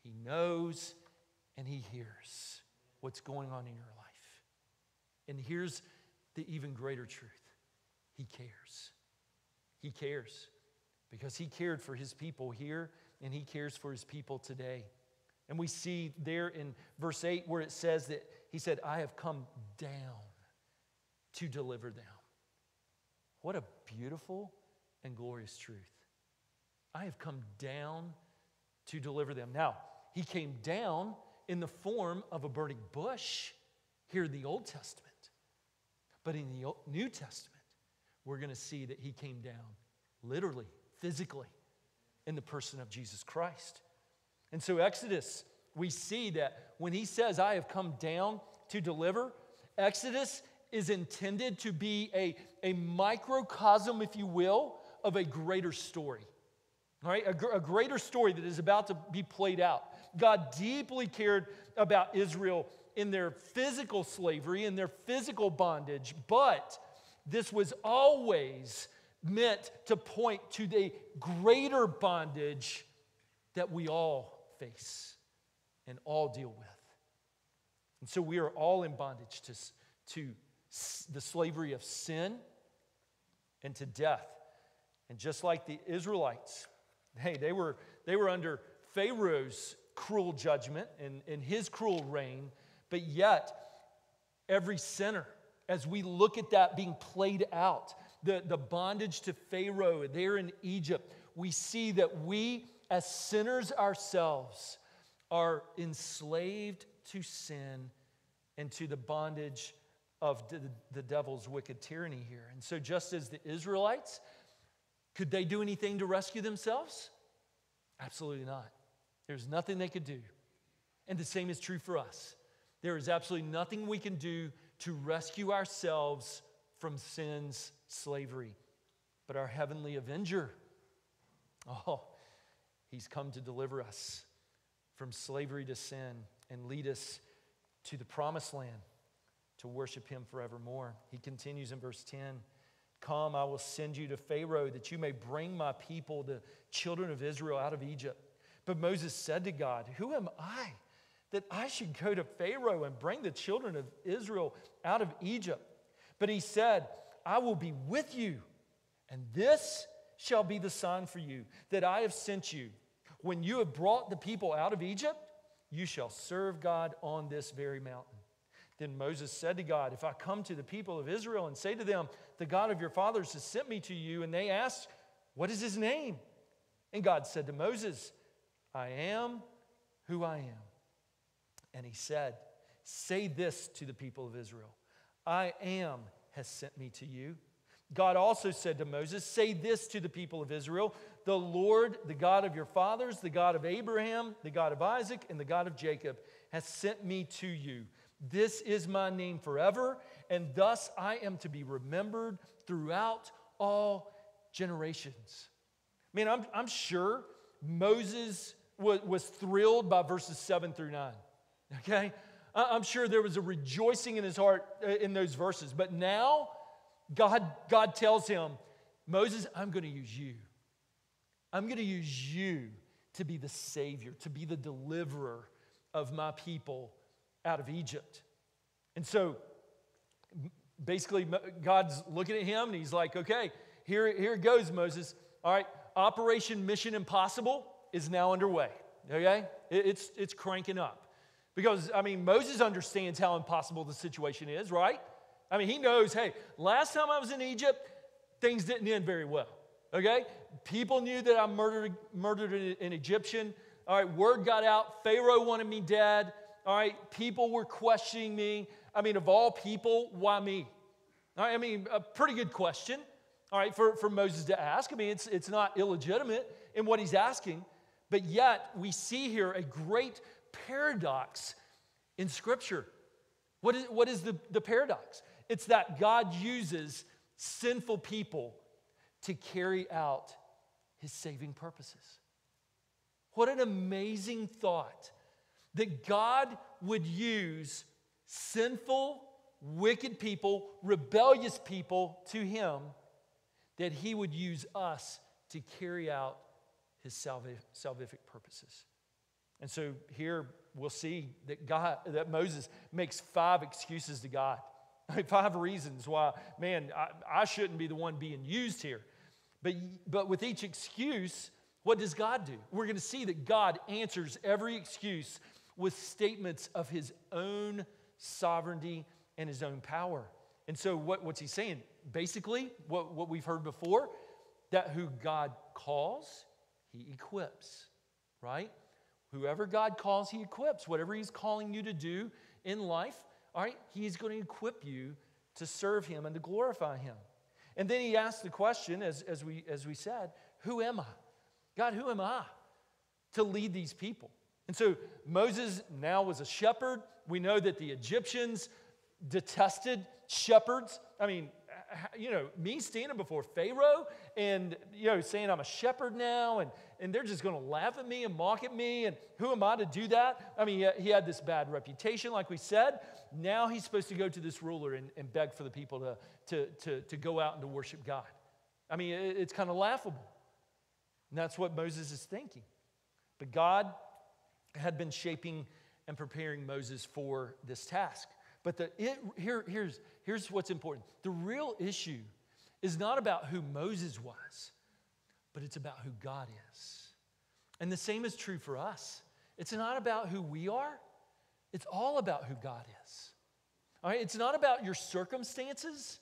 He knows, and He hears what's going on in your life. And here's the even greater truth He cares. He cares because He cared for His people here and He cares for His people today. And we see there in verse 8 where it says that He said, I have come down to deliver them. What a beautiful and glorious truth. I have come down to deliver them. Now, He came down in the form of a burning bush here in the Old Testament. But in the New Testament, we're going to see that he came down literally, physically, in the person of Jesus Christ. And so, Exodus, we see that when he says, I have come down to deliver, Exodus is intended to be a, a microcosm, if you will, of a greater story. All right, a, a greater story that is about to be played out. God deeply cared about Israel in their physical slavery, in their physical bondage, but this was always meant to point to the greater bondage that we all face and all deal with. And so we are all in bondage to, to the slavery of sin and to death. And just like the Israelites, hey, they were, they were under Pharaoh's cruel judgment and, and his cruel reign. But yet, every sinner, as we look at that being played out, the, the bondage to Pharaoh there in Egypt, we see that we, as sinners ourselves, are enslaved to sin and to the bondage of the, the devil's wicked tyranny here. And so, just as the Israelites, could they do anything to rescue themselves? Absolutely not. There's nothing they could do. And the same is true for us. There is absolutely nothing we can do to rescue ourselves from sin's slavery. But our heavenly avenger, oh, he's come to deliver us from slavery to sin and lead us to the promised land to worship him forevermore. He continues in verse 10 Come, I will send you to Pharaoh that you may bring my people, the children of Israel, out of Egypt. But Moses said to God, Who am I? That I should go to Pharaoh and bring the children of Israel out of Egypt. But he said, I will be with you, and this shall be the sign for you that I have sent you. When you have brought the people out of Egypt, you shall serve God on this very mountain. Then Moses said to God, If I come to the people of Israel and say to them, The God of your fathers has sent me to you, and they ask, What is his name? And God said to Moses, I am who I am. And he said, Say this to the people of Israel I am has sent me to you. God also said to Moses, Say this to the people of Israel The Lord, the God of your fathers, the God of Abraham, the God of Isaac, and the God of Jacob, has sent me to you. This is my name forever, and thus I am to be remembered throughout all generations. I mean, I'm, I'm sure Moses was, was thrilled by verses 7 through 9. Okay? I'm sure there was a rejoicing in his heart uh, in those verses. But now, God, God tells him, Moses, I'm going to use you. I'm going to use you to be the Savior, to be the deliverer of my people out of Egypt. And so basically, God's looking at him and he's like, okay, here, here it goes, Moses. All right, Operation Mission Impossible is now underway. Okay? It's, it's cranking up. Because, I mean, Moses understands how impossible the situation is, right? I mean, he knows, hey, last time I was in Egypt, things didn't end very well. Okay? People knew that I murdered, murdered an Egyptian. All right, word got out. Pharaoh wanted me dead. All right, people were questioning me. I mean, of all people, why me? All right, I mean, a pretty good question, all right, for, for Moses to ask. I mean, it's, it's not illegitimate in what he's asking, but yet we see here a great paradox in Scripture. What is, what is the, the paradox? It's that God uses sinful people to carry out his saving purposes. What an amazing thought that God would use sinful, wicked people, rebellious people to him, that he would use us to carry out his salvific purposes. And so here we'll see that God that Moses makes five excuses to God. Five reasons why, man, I, I shouldn't be the one being used here. But, but with each excuse, what does God do? We're going to see that God answers every excuse with statements of his own sovereignty and his own power. And so, what, what's he saying? Basically, what, what we've heard before that who God calls, he equips, right? Whoever God calls, he equips. Whatever he's calling you to do in life, all right, he's going to equip you to serve him and to glorify him. And then he asked the question, as, as, we, as we said, who am I? God, who am I to lead these people? And so Moses now was a shepherd. We know that the Egyptians detested shepherds. I mean, you know, me standing before Pharaoh and, you know, saying I'm a shepherd now and, and they're just going to laugh at me and mock at me. And who am I to do that? I mean, he had this bad reputation, like we said. Now he's supposed to go to this ruler and, and beg for the people to, to, to, to go out and to worship God. I mean, it, it's kind of laughable. And that's what Moses is thinking. But God had been shaping and preparing Moses for this task. But the, it, here, here's, here's what's important the real issue is not about who Moses was, but it's about who God is. And the same is true for us. It's not about who we are, it's all about who God is. All right, it's not about your circumstances,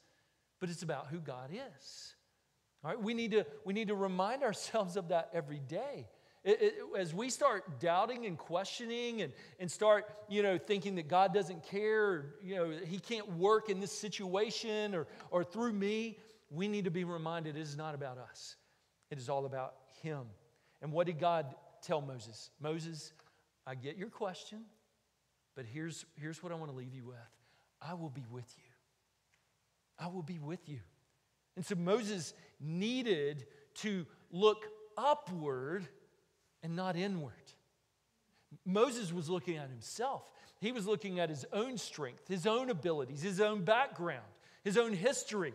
but it's about who God is. All right, we need to, we need to remind ourselves of that every day. It, it, as we start doubting and questioning and, and start, you know, thinking that God doesn't care, or, you know, he can't work in this situation or, or through me, we need to be reminded it is not about us. It is all about him. And what did God tell Moses? Moses, I get your question, but here's, here's what I want to leave you with I will be with you. I will be with you. And so Moses needed to look upward and not inward. Moses was looking at himself. He was looking at his own strength, his own abilities, his own background, his own history.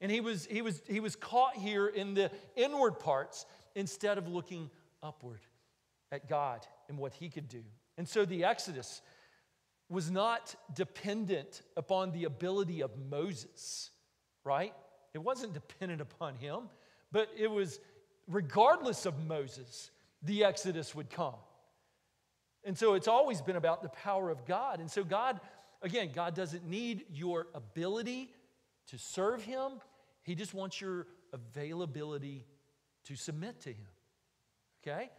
And he was, he was, he was caught here in the inward parts instead of looking upward at God and what he could do. And so the Exodus was not dependent upon the ability of Moses, right? It wasn't dependent upon him, but it was regardless of Moses, the Exodus would come. And so it's always been about the power of God. And so, God, again, God doesn't need your ability to serve Him, He just wants your availability to submit to Him. Okay?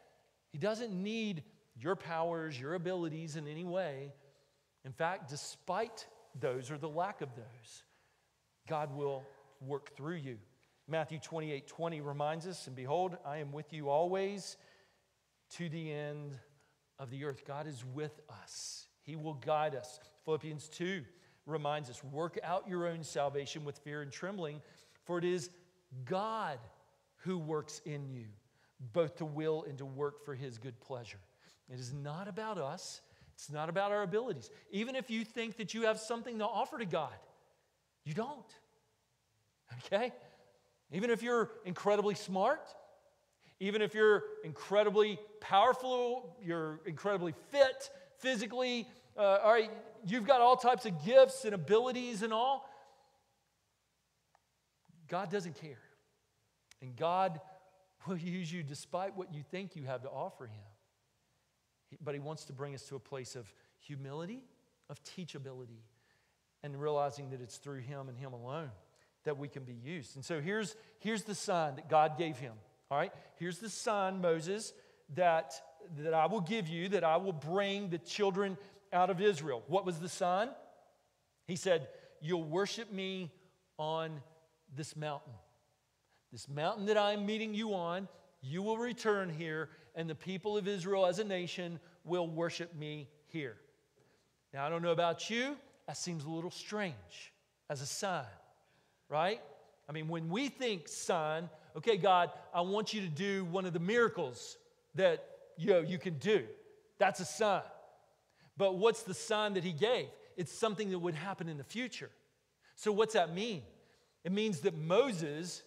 He doesn't need your powers, your abilities in any way. In fact, despite those or the lack of those, God will work through you. Matthew 28 20 reminds us, and behold, I am with you always to the end of the earth. God is with us, He will guide us. Philippians 2 reminds us work out your own salvation with fear and trembling, for it is God who works in you, both to will and to work for His good pleasure. It is not about us. It's not about our abilities. Even if you think that you have something to offer to God, you don't. Okay? Even if you're incredibly smart, Even if you're incredibly powerful, you're incredibly fit physically, uh, all right, you've got all types of gifts and abilities and all. God doesn't care. And God will use you despite what you think you have to offer Him. But He wants to bring us to a place of humility, of teachability, and realizing that it's through Him and Him alone that we can be used. And so here's, here's the sign that God gave him. All right? Here's the sign, Moses, that, that I will give you, that I will bring the children out of Israel. What was the sign? He said, You'll worship me on this mountain. This mountain that I'm meeting you on, you will return here, and the people of Israel as a nation will worship me here. Now, I don't know about you, that seems a little strange as a sign, right? I mean, when we think sign, okay, God, I want you to do one of the miracles that you, know, you can do. That's a sign. But what's the sign that he gave? It's something that would happen in the future. So, what's that mean? It means that Moses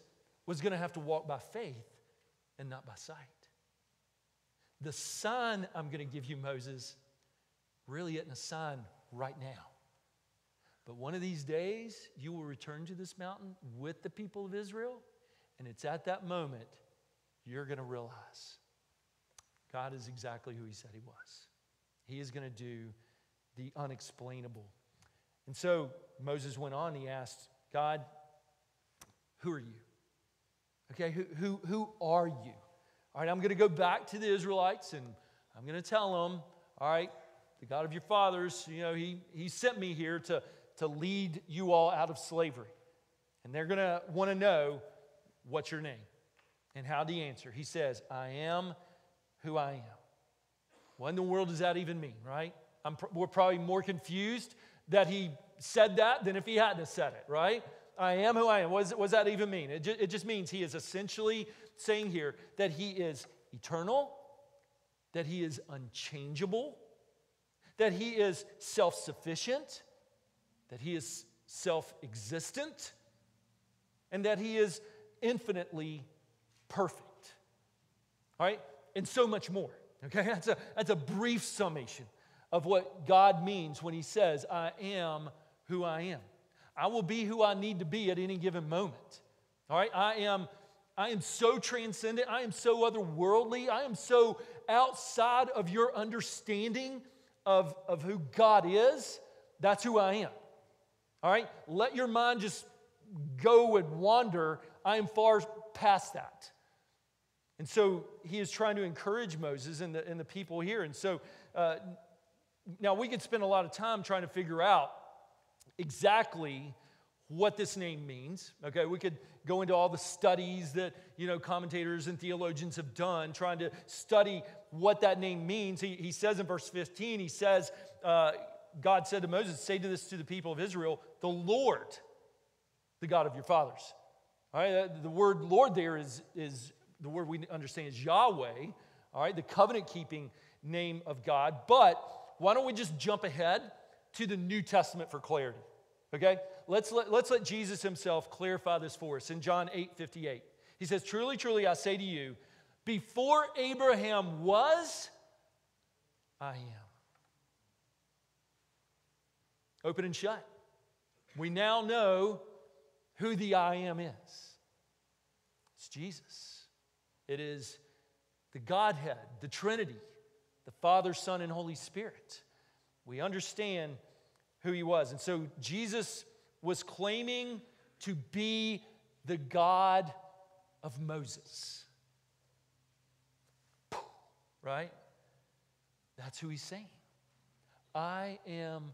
was going to have to walk by faith and not by sight. The sign I'm going to give you, Moses, really isn't a sign right now. But one of these days, you will return to this mountain with the people of Israel, and it's at that moment you're going to realize God is exactly who He said He was. He is going to do the unexplainable. And so Moses went on, he asked, God, who are you? Okay, who, who, who are you? All right, I'm going to go back to the Israelites and I'm going to tell them, all right, the God of your fathers, you know, he, he sent me here to, to lead you all out of slavery. And they're going to want to know what's your name? And how do you answer? He says, I am who I am. What in the world does that even mean, right? I'm, we're probably more confused that he said that than if he hadn't said it, right? I am who I am. What, what does that even mean? It, ju- it just means he is essentially saying here that he is eternal, that he is unchangeable, that he is self sufficient, that he is self existent, and that he is infinitely perfect. All right? And so much more. Okay? That's a, that's a brief summation of what God means when he says, I am who I am. I will be who I need to be at any given moment. All right? I am I am so transcendent. I am so otherworldly. I am so outside of your understanding of, of who God is. That's who I am. All right? Let your mind just go and wander. I am far past that. And so he is trying to encourage Moses and the, and the people here. And so uh, now we could spend a lot of time trying to figure out exactly what this name means. Okay, we could go into all the studies that you know commentators and theologians have done trying to study what that name means. He, he says in verse 15, he says, uh, God said to Moses, Say to this to the people of Israel, the Lord, the God of your fathers. All right, the word Lord there is, is the word we understand is Yahweh, all right, the covenant keeping name of God. But why don't we just jump ahead to the New Testament for clarity? Okay? Let's let, let's let Jesus himself clarify this for us in John 8 58. He says, Truly, truly, I say to you, before Abraham was, I am. Open and shut. We now know who the I am is. It's Jesus. It is the Godhead, the Trinity, the Father, Son, and Holy Spirit. We understand who he was. And so Jesus was claiming to be the God of Moses. Right? That's who he's saying. I am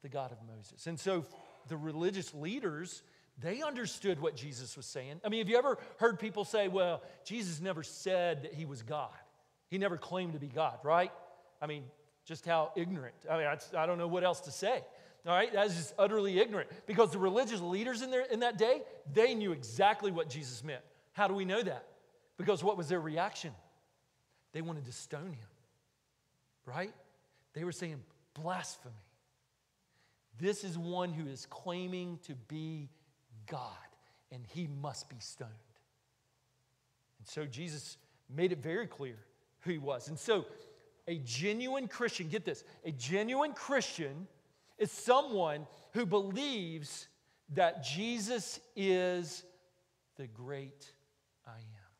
the God of Moses. And so the religious leaders, they understood what Jesus was saying. I mean, have you ever heard people say, well, Jesus never said that he was God? He never claimed to be God, right? I mean, just how ignorant. I mean, I, I don't know what else to say. All right, that's just utterly ignorant because the religious leaders in, there, in that day, they knew exactly what Jesus meant. How do we know that? Because what was their reaction? They wanted to stone him, right? They were saying, blasphemy. This is one who is claiming to be God, and he must be stoned. And so Jesus made it very clear who he was. And so, a genuine Christian, get this, a genuine Christian is someone who believes that Jesus is the great I am.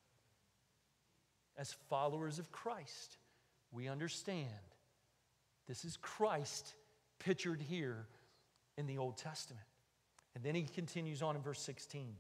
As followers of Christ, we understand this is Christ pictured here in the Old Testament. And then he continues on in verse 16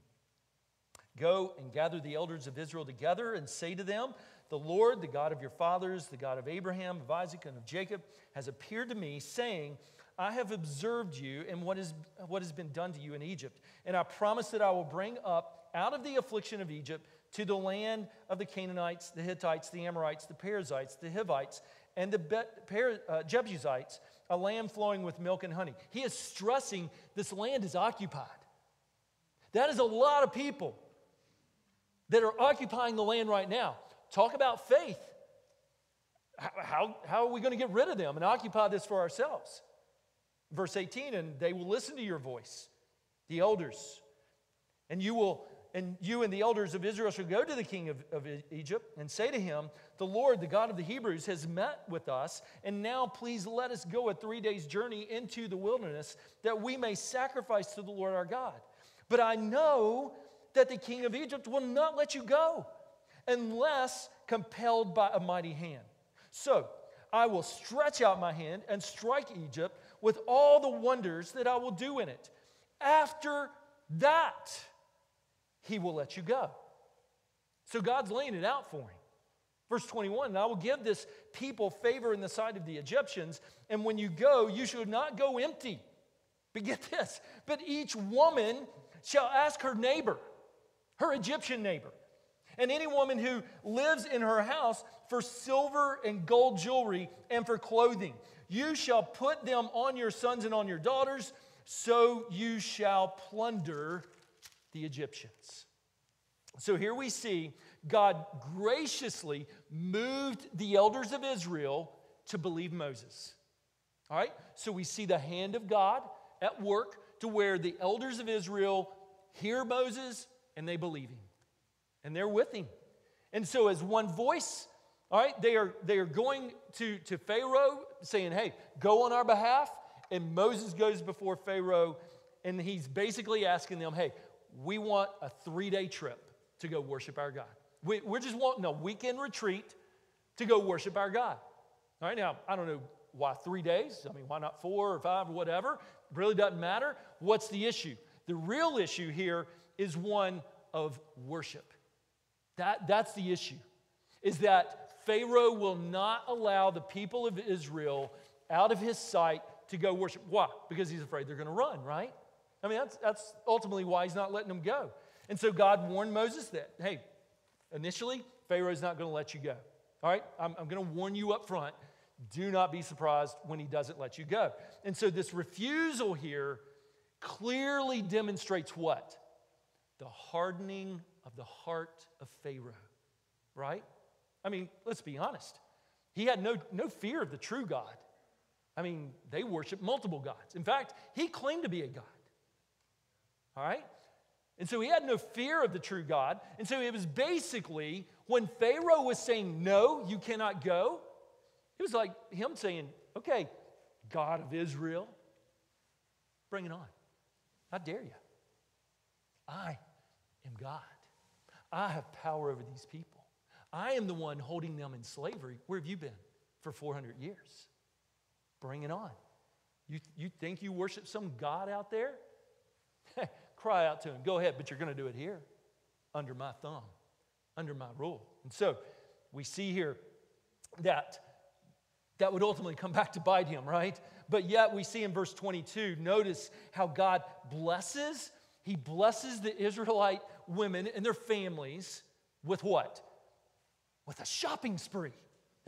Go and gather the elders of Israel together and say to them, The Lord, the God of your fathers, the God of Abraham, of Isaac, and of Jacob, has appeared to me, saying, I have observed you and what, is, what has been done to you in Egypt. And I promise that I will bring up out of the affliction of Egypt to the land of the Canaanites, the Hittites, the Amorites, the Perizzites, the Hivites, and the per- uh, Jebusites, a land flowing with milk and honey. He is stressing this land is occupied. That is a lot of people that are occupying the land right now. Talk about faith. How, how are we going to get rid of them and occupy this for ourselves? Verse 18, and they will listen to your voice, the elders, and you will and you and the elders of Israel shall go to the king of, of, Egypt and say to him, The Lord, the God of the Hebrews, has met with us, and now please let us go a three days' journey into the wilderness that we may sacrifice to the Lord our God. But I know that the king of Egypt will not let you go unless compelled by a mighty hand. So I will stretch out my hand and strike Egypt with all the wonders that I will do in it. After that, he will let you go. So God's laying it out for him. Verse 21 And I will give this people favor in the sight of the Egyptians, and when you go, you should not go empty. But get this, but each woman shall ask her neighbor, her Egyptian neighbor, and any woman who lives in her house for silver and gold jewelry and for clothing. You shall put them on your sons and on your daughters, so you shall plunder the Egyptians. So here we see God graciously moved the elders of Israel to believe Moses. All right? So we see the hand of God at work to where the elders of Israel hear Moses and they believe him. And they're with him. And so as one voice, all right, they are they are going to, to Pharaoh saying, hey, go on our behalf. And Moses goes before Pharaoh and he's basically asking them, hey, we want a three day trip to go worship our God. We, we're just wanting a weekend retreat to go worship our God. All right, now, I don't know why three days. I mean, why not four or five or whatever? It really doesn't matter. What's the issue? The real issue here is one of worship. That, that's the issue, is that Pharaoh will not allow the people of Israel out of his sight to go worship. Why? Because he's afraid they're going to run, right? I mean, that's, that's ultimately why he's not letting them go. And so God warned Moses that, hey, initially, Pharaoh's not going to let you go. All right? I'm, I'm going to warn you up front. Do not be surprised when he doesn't let you go. And so this refusal here clearly demonstrates what? The hardening of the heart of Pharaoh, right? I mean, let's be honest. He had no, no fear of the true God. I mean, they worship multiple gods. In fact, he claimed to be a God. All right? And so he had no fear of the true God. And so it was basically when Pharaoh was saying, No, you cannot go, it was like him saying, Okay, God of Israel, bring it on. I dare you. I am God. I have power over these people. I am the one holding them in slavery. Where have you been for 400 years? Bring it on. You, you think you worship some God out there? cry out to him. Go ahead, but you're going to do it here under my thumb, under my rule. And so we see here that that would ultimately come back to bite him, right? But yet we see in verse 22, notice how God blesses. He blesses the Israelite women and their families with what? With a shopping spree.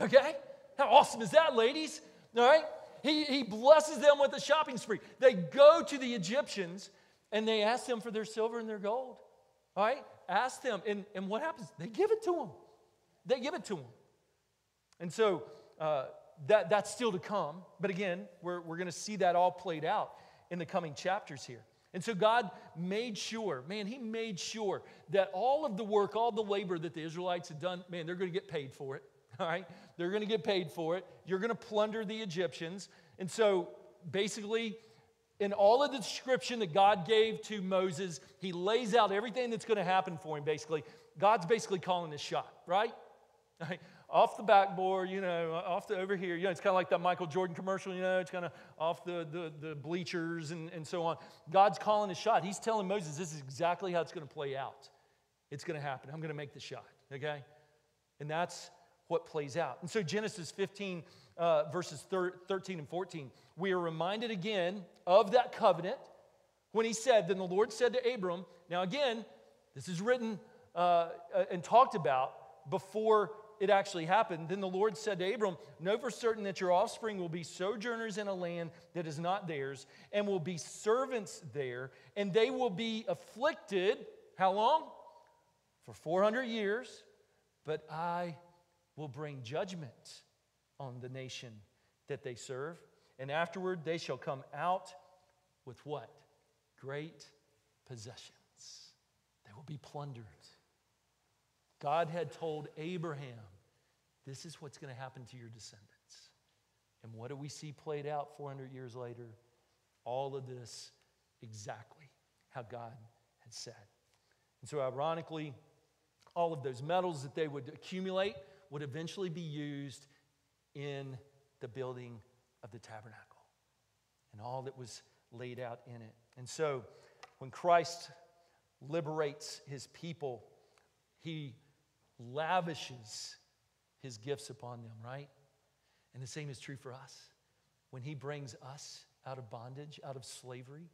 Okay? How awesome is that, ladies? All right? He, he blesses them with a shopping spree. They go to the Egyptians and they ask them for their silver and their gold. All right? Ask them. And, and what happens? They give it to them. They give it to them. And so uh, that, that's still to come. But again, we're, we're going to see that all played out in the coming chapters here. And And so God made sure, man, He made sure that all of the work, all the labor that the Israelites had done, man, they're going to get paid for it. All right? They're going to get paid for it. You're going to plunder the Egyptians. And so basically, in all of the description that God gave to Moses, he lays out everything that's going to happen for him, basically. God's basically calling his shot, right? Off the backboard, you know, off the over here. You know, it's kind of like that Michael Jordan commercial, you know, it's kind of off the, the, the bleachers and, and so on. God's calling his shot. He's telling Moses, this is exactly how it's going to play out. It's going to happen. I'm going to make the shot, okay? And that's what plays out. And so, Genesis 15, uh, verses 13 and 14, we are reminded again of that covenant when he said, Then the Lord said to Abram, now again, this is written uh, and talked about before it actually happened. Then the Lord said to Abram, Know for certain that your offspring will be sojourners in a land that is not theirs, and will be servants there, and they will be afflicted. How long? For 400 years. But I will bring judgment on the nation that they serve. And afterward, they shall come out with what? Great possessions. They will be plundered. God had told Abraham, this is what's going to happen to your descendants. And what do we see played out 400 years later? All of this exactly how God had said. And so, ironically, all of those metals that they would accumulate would eventually be used in the building of the tabernacle and all that was laid out in it. And so, when Christ liberates his people, he lavishes his gifts upon them, right? And the same is true for us. When he brings us out of bondage, out of slavery,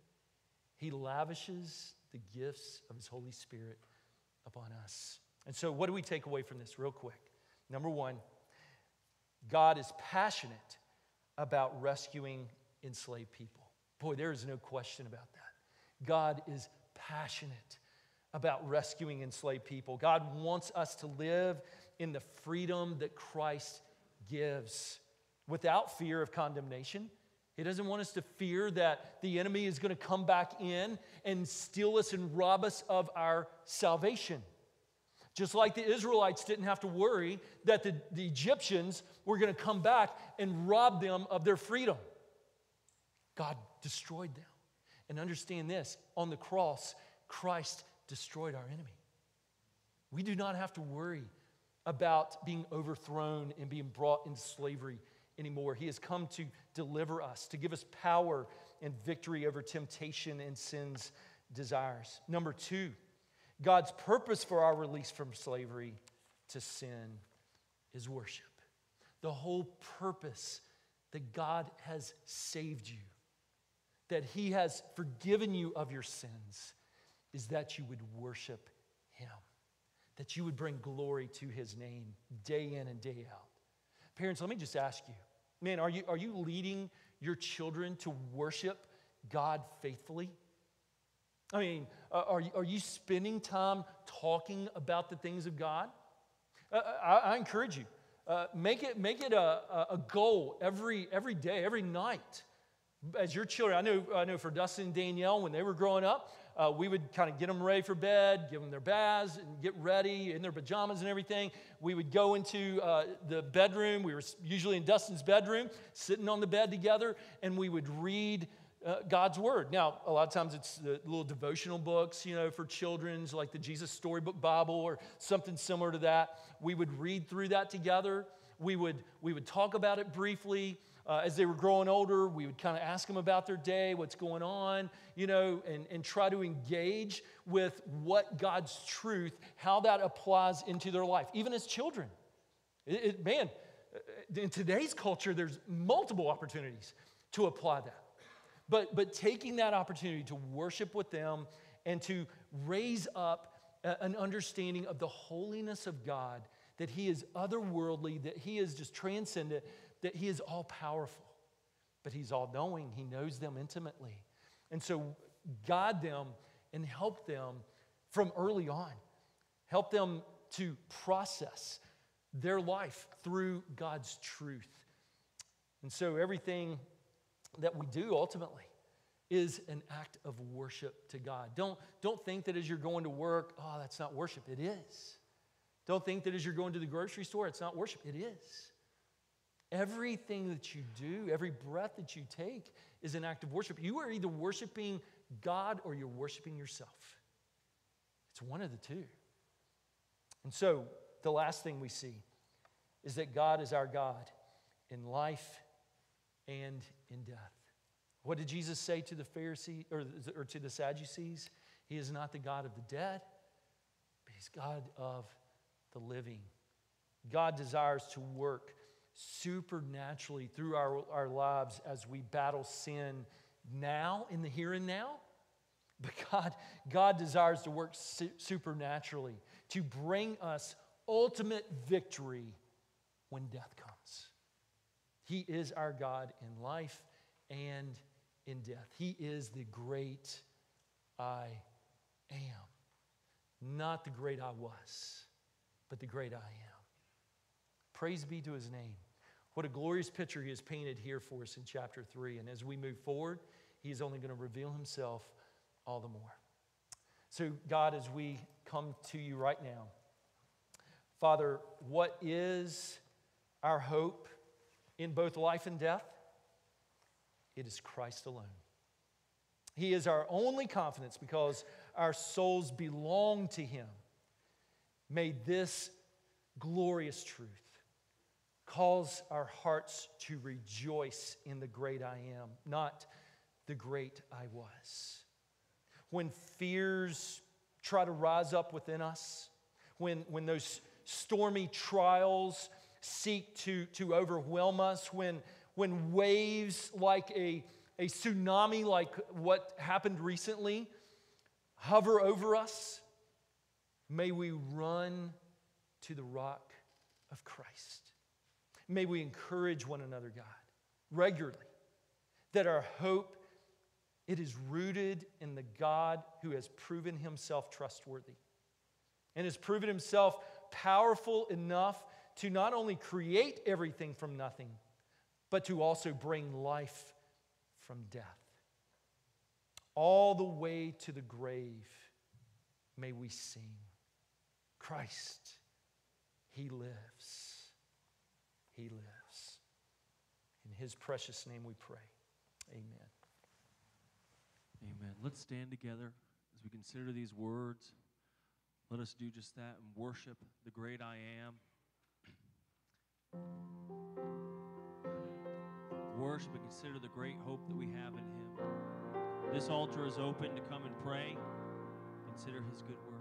he lavishes the gifts of his Holy Spirit upon us. And so, what do we take away from this, real quick? Number one, God is passionate about rescuing enslaved people. Boy, there is no question about that. God is passionate about rescuing enslaved people. God wants us to live in the freedom that Christ gives without fear of condemnation. He doesn't want us to fear that the enemy is going to come back in and steal us and rob us of our salvation. Just like the Israelites didn't have to worry that the, the Egyptians were going to come back and rob them of their freedom. God destroyed them. And understand this on the cross, Christ destroyed our enemy. We do not have to worry about being overthrown and being brought into slavery anymore. He has come to deliver us, to give us power and victory over temptation and sin's desires. Number two, God's purpose for our release from slavery to sin is worship. The whole purpose that God has saved you, that He has forgiven you of your sins, is that you would worship Him, that you would bring glory to His name day in and day out. Parents, let me just ask you man, are you, are you leading your children to worship God faithfully? I mean, uh, are, you, are you spending time talking about the things of God? Uh, I, I, encourage you. Uh, make it, make it a, a goal every, every day, every night. As your children, I know, I know for Dustin and Danielle, when they were growing up, uh, we would kind of get them ready for bed, give them their baths, and get ready in their pajamas and everything. We would go into uh, the bedroom. We were usually in Dustin's bedroom, sitting on the bed together, and we would read uh, God's Word. Now, a lot of times it's the little devotional books, you know, for children's, like the Jesus Storybook Bible or something similar to that. We would read through that together. We would, we would talk about it briefly. Uh, as they were growing older, we would kind of ask them about their day, what's going on, you know, and, and try to engage with what God's truth, how that applies into their life, even as children. It, it, man, uh, in today's culture, there's multiple opportunities to apply that. But, but taking that opportunity to worship with them and to raise up an understanding of the holiness of God, that He is otherworldly, that He is just transcendent, that He is all powerful, but He's all knowing. He knows them intimately. And so, guide them and help them from early on. Help them to process their life through God's truth. And so, everything that we do ultimately is an act of worship to God. Don't, don't think that as you're going to work, oh, that's not worship. It is. Don't think that as you're going to the grocery store, it's not worship. It is. Everything that you do, every breath that you take is an act of worship. You are either worshiping God or you're worshiping yourself. It's one of the two. And so, the last thing we see is that God is our God in life and in death. What did Jesus say to the Pharisees or, or to the Sadducees? He is not the God of the dead, but he's God of the living. God desires to work supernaturally through our, our lives as we battle sin now, in the here and now. But God, God desires to work su- supernaturally to bring us ultimate victory when death comes. He is our God in life and in death. He is the great I am. Not the great I was, but the great I am. Praise be to his name. What a glorious picture he has painted here for us in chapter 3. And as we move forward, he is only going to reveal himself all the more. So, God, as we come to you right now, Father, what is our hope in both life and death? It is Christ alone. He is our only confidence because our souls belong to Him. May this glorious truth cause our hearts to rejoice in the great I am, not the great I was. When fears try to rise up within us, when, when those stormy trials seek to, to overwhelm us, when, when waves like a, a tsunami, like what happened recently, hover over us, may we run to the rock of Christ. May we encourage one another, God, regularly, that our hope it is rooted in the God who has proven himself trustworthy and has proven himself powerful enough to not only create everything from nothing, but to also bring life from death. All the way to the grave, may we sing Christ, He lives. He lives. In His precious name we pray. Amen. Amen. Let's stand together as we consider these words. Let us do just that and worship the great I am. Worship and consider the great hope that we have in Him. This altar is open to come and pray. Consider His good works.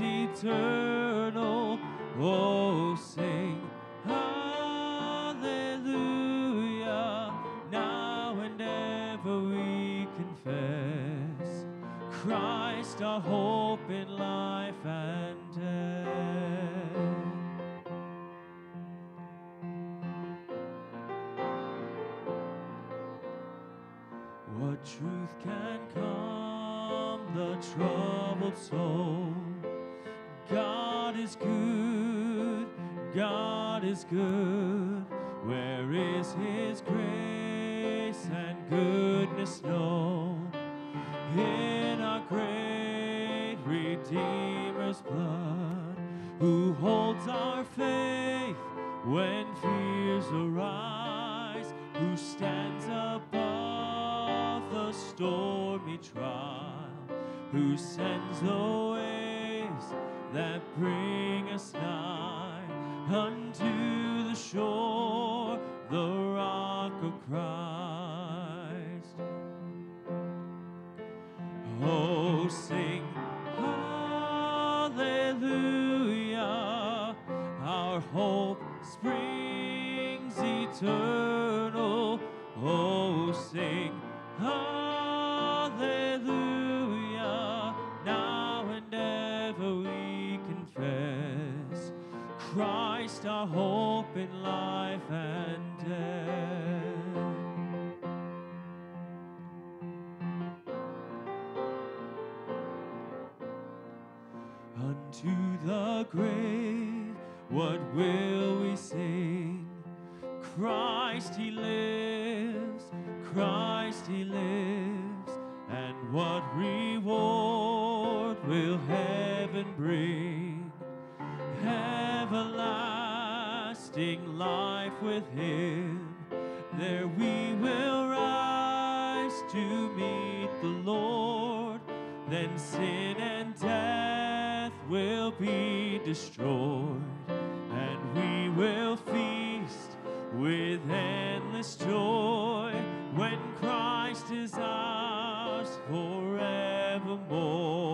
Eternal. Oh, sing hallelujah. Now and ever we confess Christ our hope in life and death. What truth can calm the troubled soul? Is good, God is good. Where is His grace and goodness known? In our great Redeemer's blood, who holds our faith when fears arise, who stands above the stormy trial, who sends waves that bring us nigh unto the shore, the rock of Christ. Oh, sing hallelujah, our hope springs eternal. Oh, sing hallelujah, Christ our hope in life and death. Unto the grave, what will we sing? Christ he lives, Christ he lives, and what reward will heaven bring? Everlasting life with him, there we will rise to meet the Lord, then sin and death will be destroyed, and we will feast with endless joy when Christ is ours forevermore.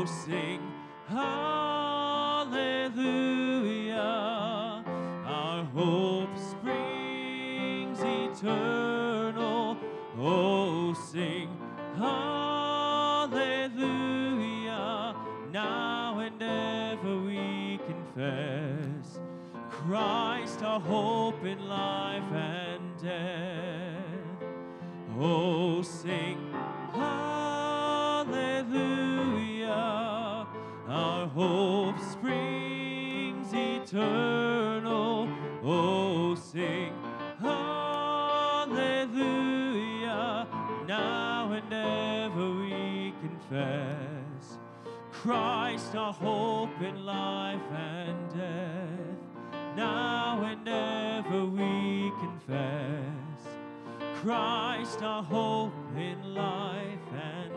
Oh, sing hallelujah. Our hope springs eternal. Oh, sing hallelujah. Now and ever we confess Christ our hope in life and death. Oh, sing eternal. Oh, sing hallelujah. Now and ever we confess Christ our hope in life and death. Now and ever we confess Christ our hope in life and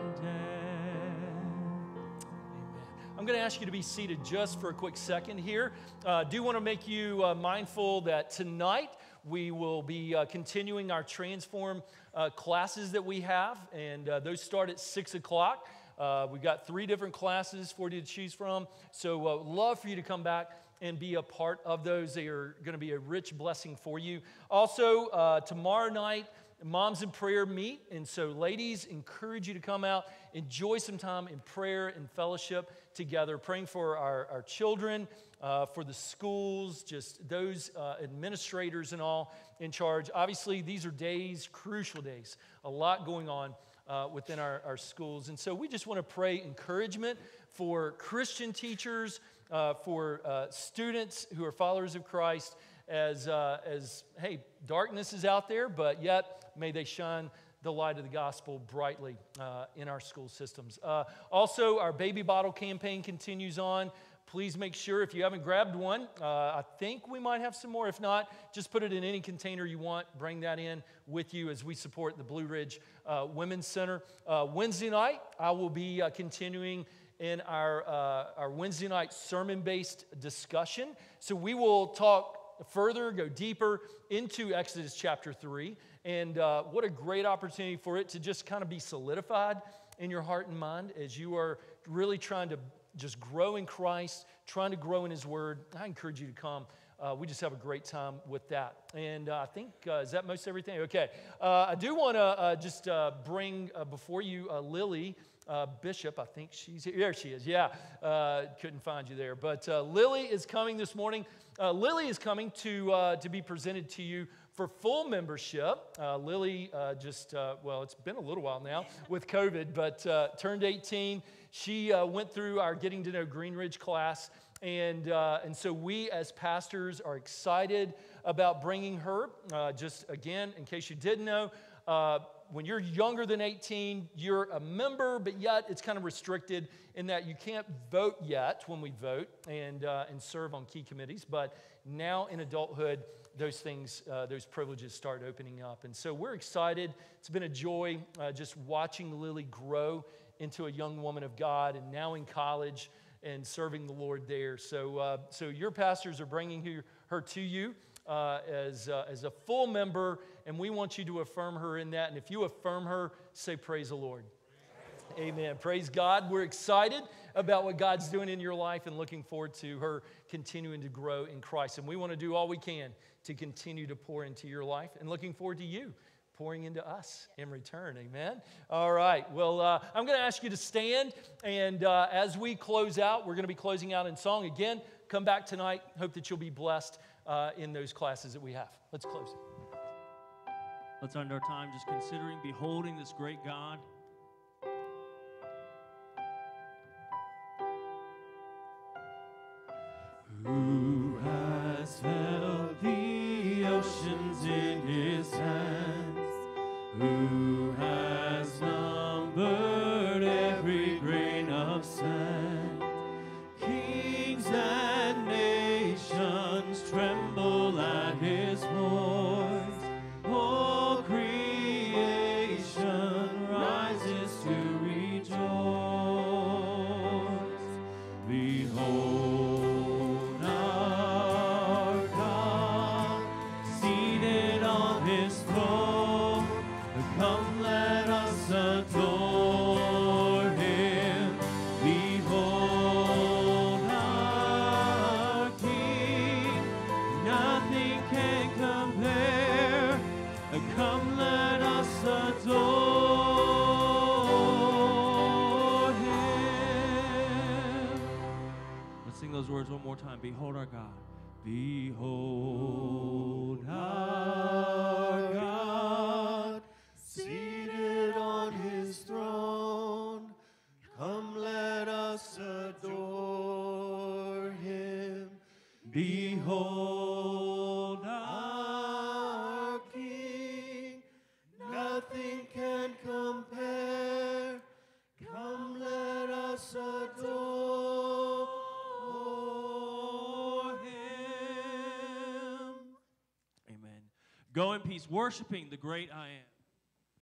I'm going to ask you to be seated just for a quick second here. Uh, do want to make you uh, mindful that tonight we will be uh, continuing our transform uh, classes that we have, and uh, those start at six o'clock. Uh, we've got three different classes for you to choose from. So, uh, love for you to come back and be a part of those. They are going to be a rich blessing for you. Also, tomorrow night, Moms in Prayer meet. And so, ladies, encourage you to come out, enjoy some time in prayer and fellowship together, praying for our, our children, uh, for the schools, just those uh, administrators and all in charge. Obviously, these are days, crucial days, a lot going on. Uh, within our, our schools. And so we just want to pray encouragement for Christian teachers, uh, for uh, students who are followers of Christ, as, uh, as, hey, darkness is out there, but yet may they shine the light of the gospel brightly uh, in our school systems. Uh, also, our baby bottle campaign continues on. Please make sure if you haven't grabbed one, uh, I think we might have some more. If not, just put it in any container you want. Bring that in with you as we support the Blue Ridge uh, Women's Center. Uh, Wednesday night, I will be uh, continuing in our, our Wednesday night sermon based discussion. So we will talk further, go deeper into Exodus chapter 3. And uh, what a great opportunity for it to just kind of be solidified in your heart and mind as you are really trying to just grow in Christ, trying to grow in His Word. I encourage you to come. Uh, we just have a great time with that. And uh, I think, uh, is that most everything? Okay. Uh, I do want to uh, just uh, bring before you Lily Bishop. I think she's here. There she is. Yeah. couldn't find you there. But Lily is coming this morning. Lily is coming to, to be presented to you for full membership, uh, Lily uh, just, uh, well, it's been a little while now with COVID, but uh, turned 18. She uh, went through our Getting to Know Green Ridge class. And, uh, and so we as pastors are excited about bringing her. just again, in case you didn't know, when you're younger than 18, you're a member, but yet it's kind of restricted in that you can't vote yet when we vote and, uh, and serve on key committees. But now in adulthood, those things, uh, those privileges start opening up. And so we're excited. It's been a joy uh, just watching Lily grow into a young woman of God and now in college and serving the Lord there. So, uh, so your pastors are bringing her, her to you uh, as, uh, as a full member, and we want you to affirm her in that. And if you affirm her, say, Praise the Lord. Amen. Praise God. We're excited about what God's doing in your life and looking forward to her continuing to grow in Christ. And we want to do all we can to continue to pour into your life and looking forward to you pouring into us in return. Amen. All right. Well, uh, I'm going to ask you to stand. And uh, as we close out, we're going to be closing out in song again. Come back tonight. Hope that you'll be blessed uh, in those classes that we have. Let's close. Let's end our time just considering, beholding this great God. Who has Who Behold our God. Behold worshiping the great I am.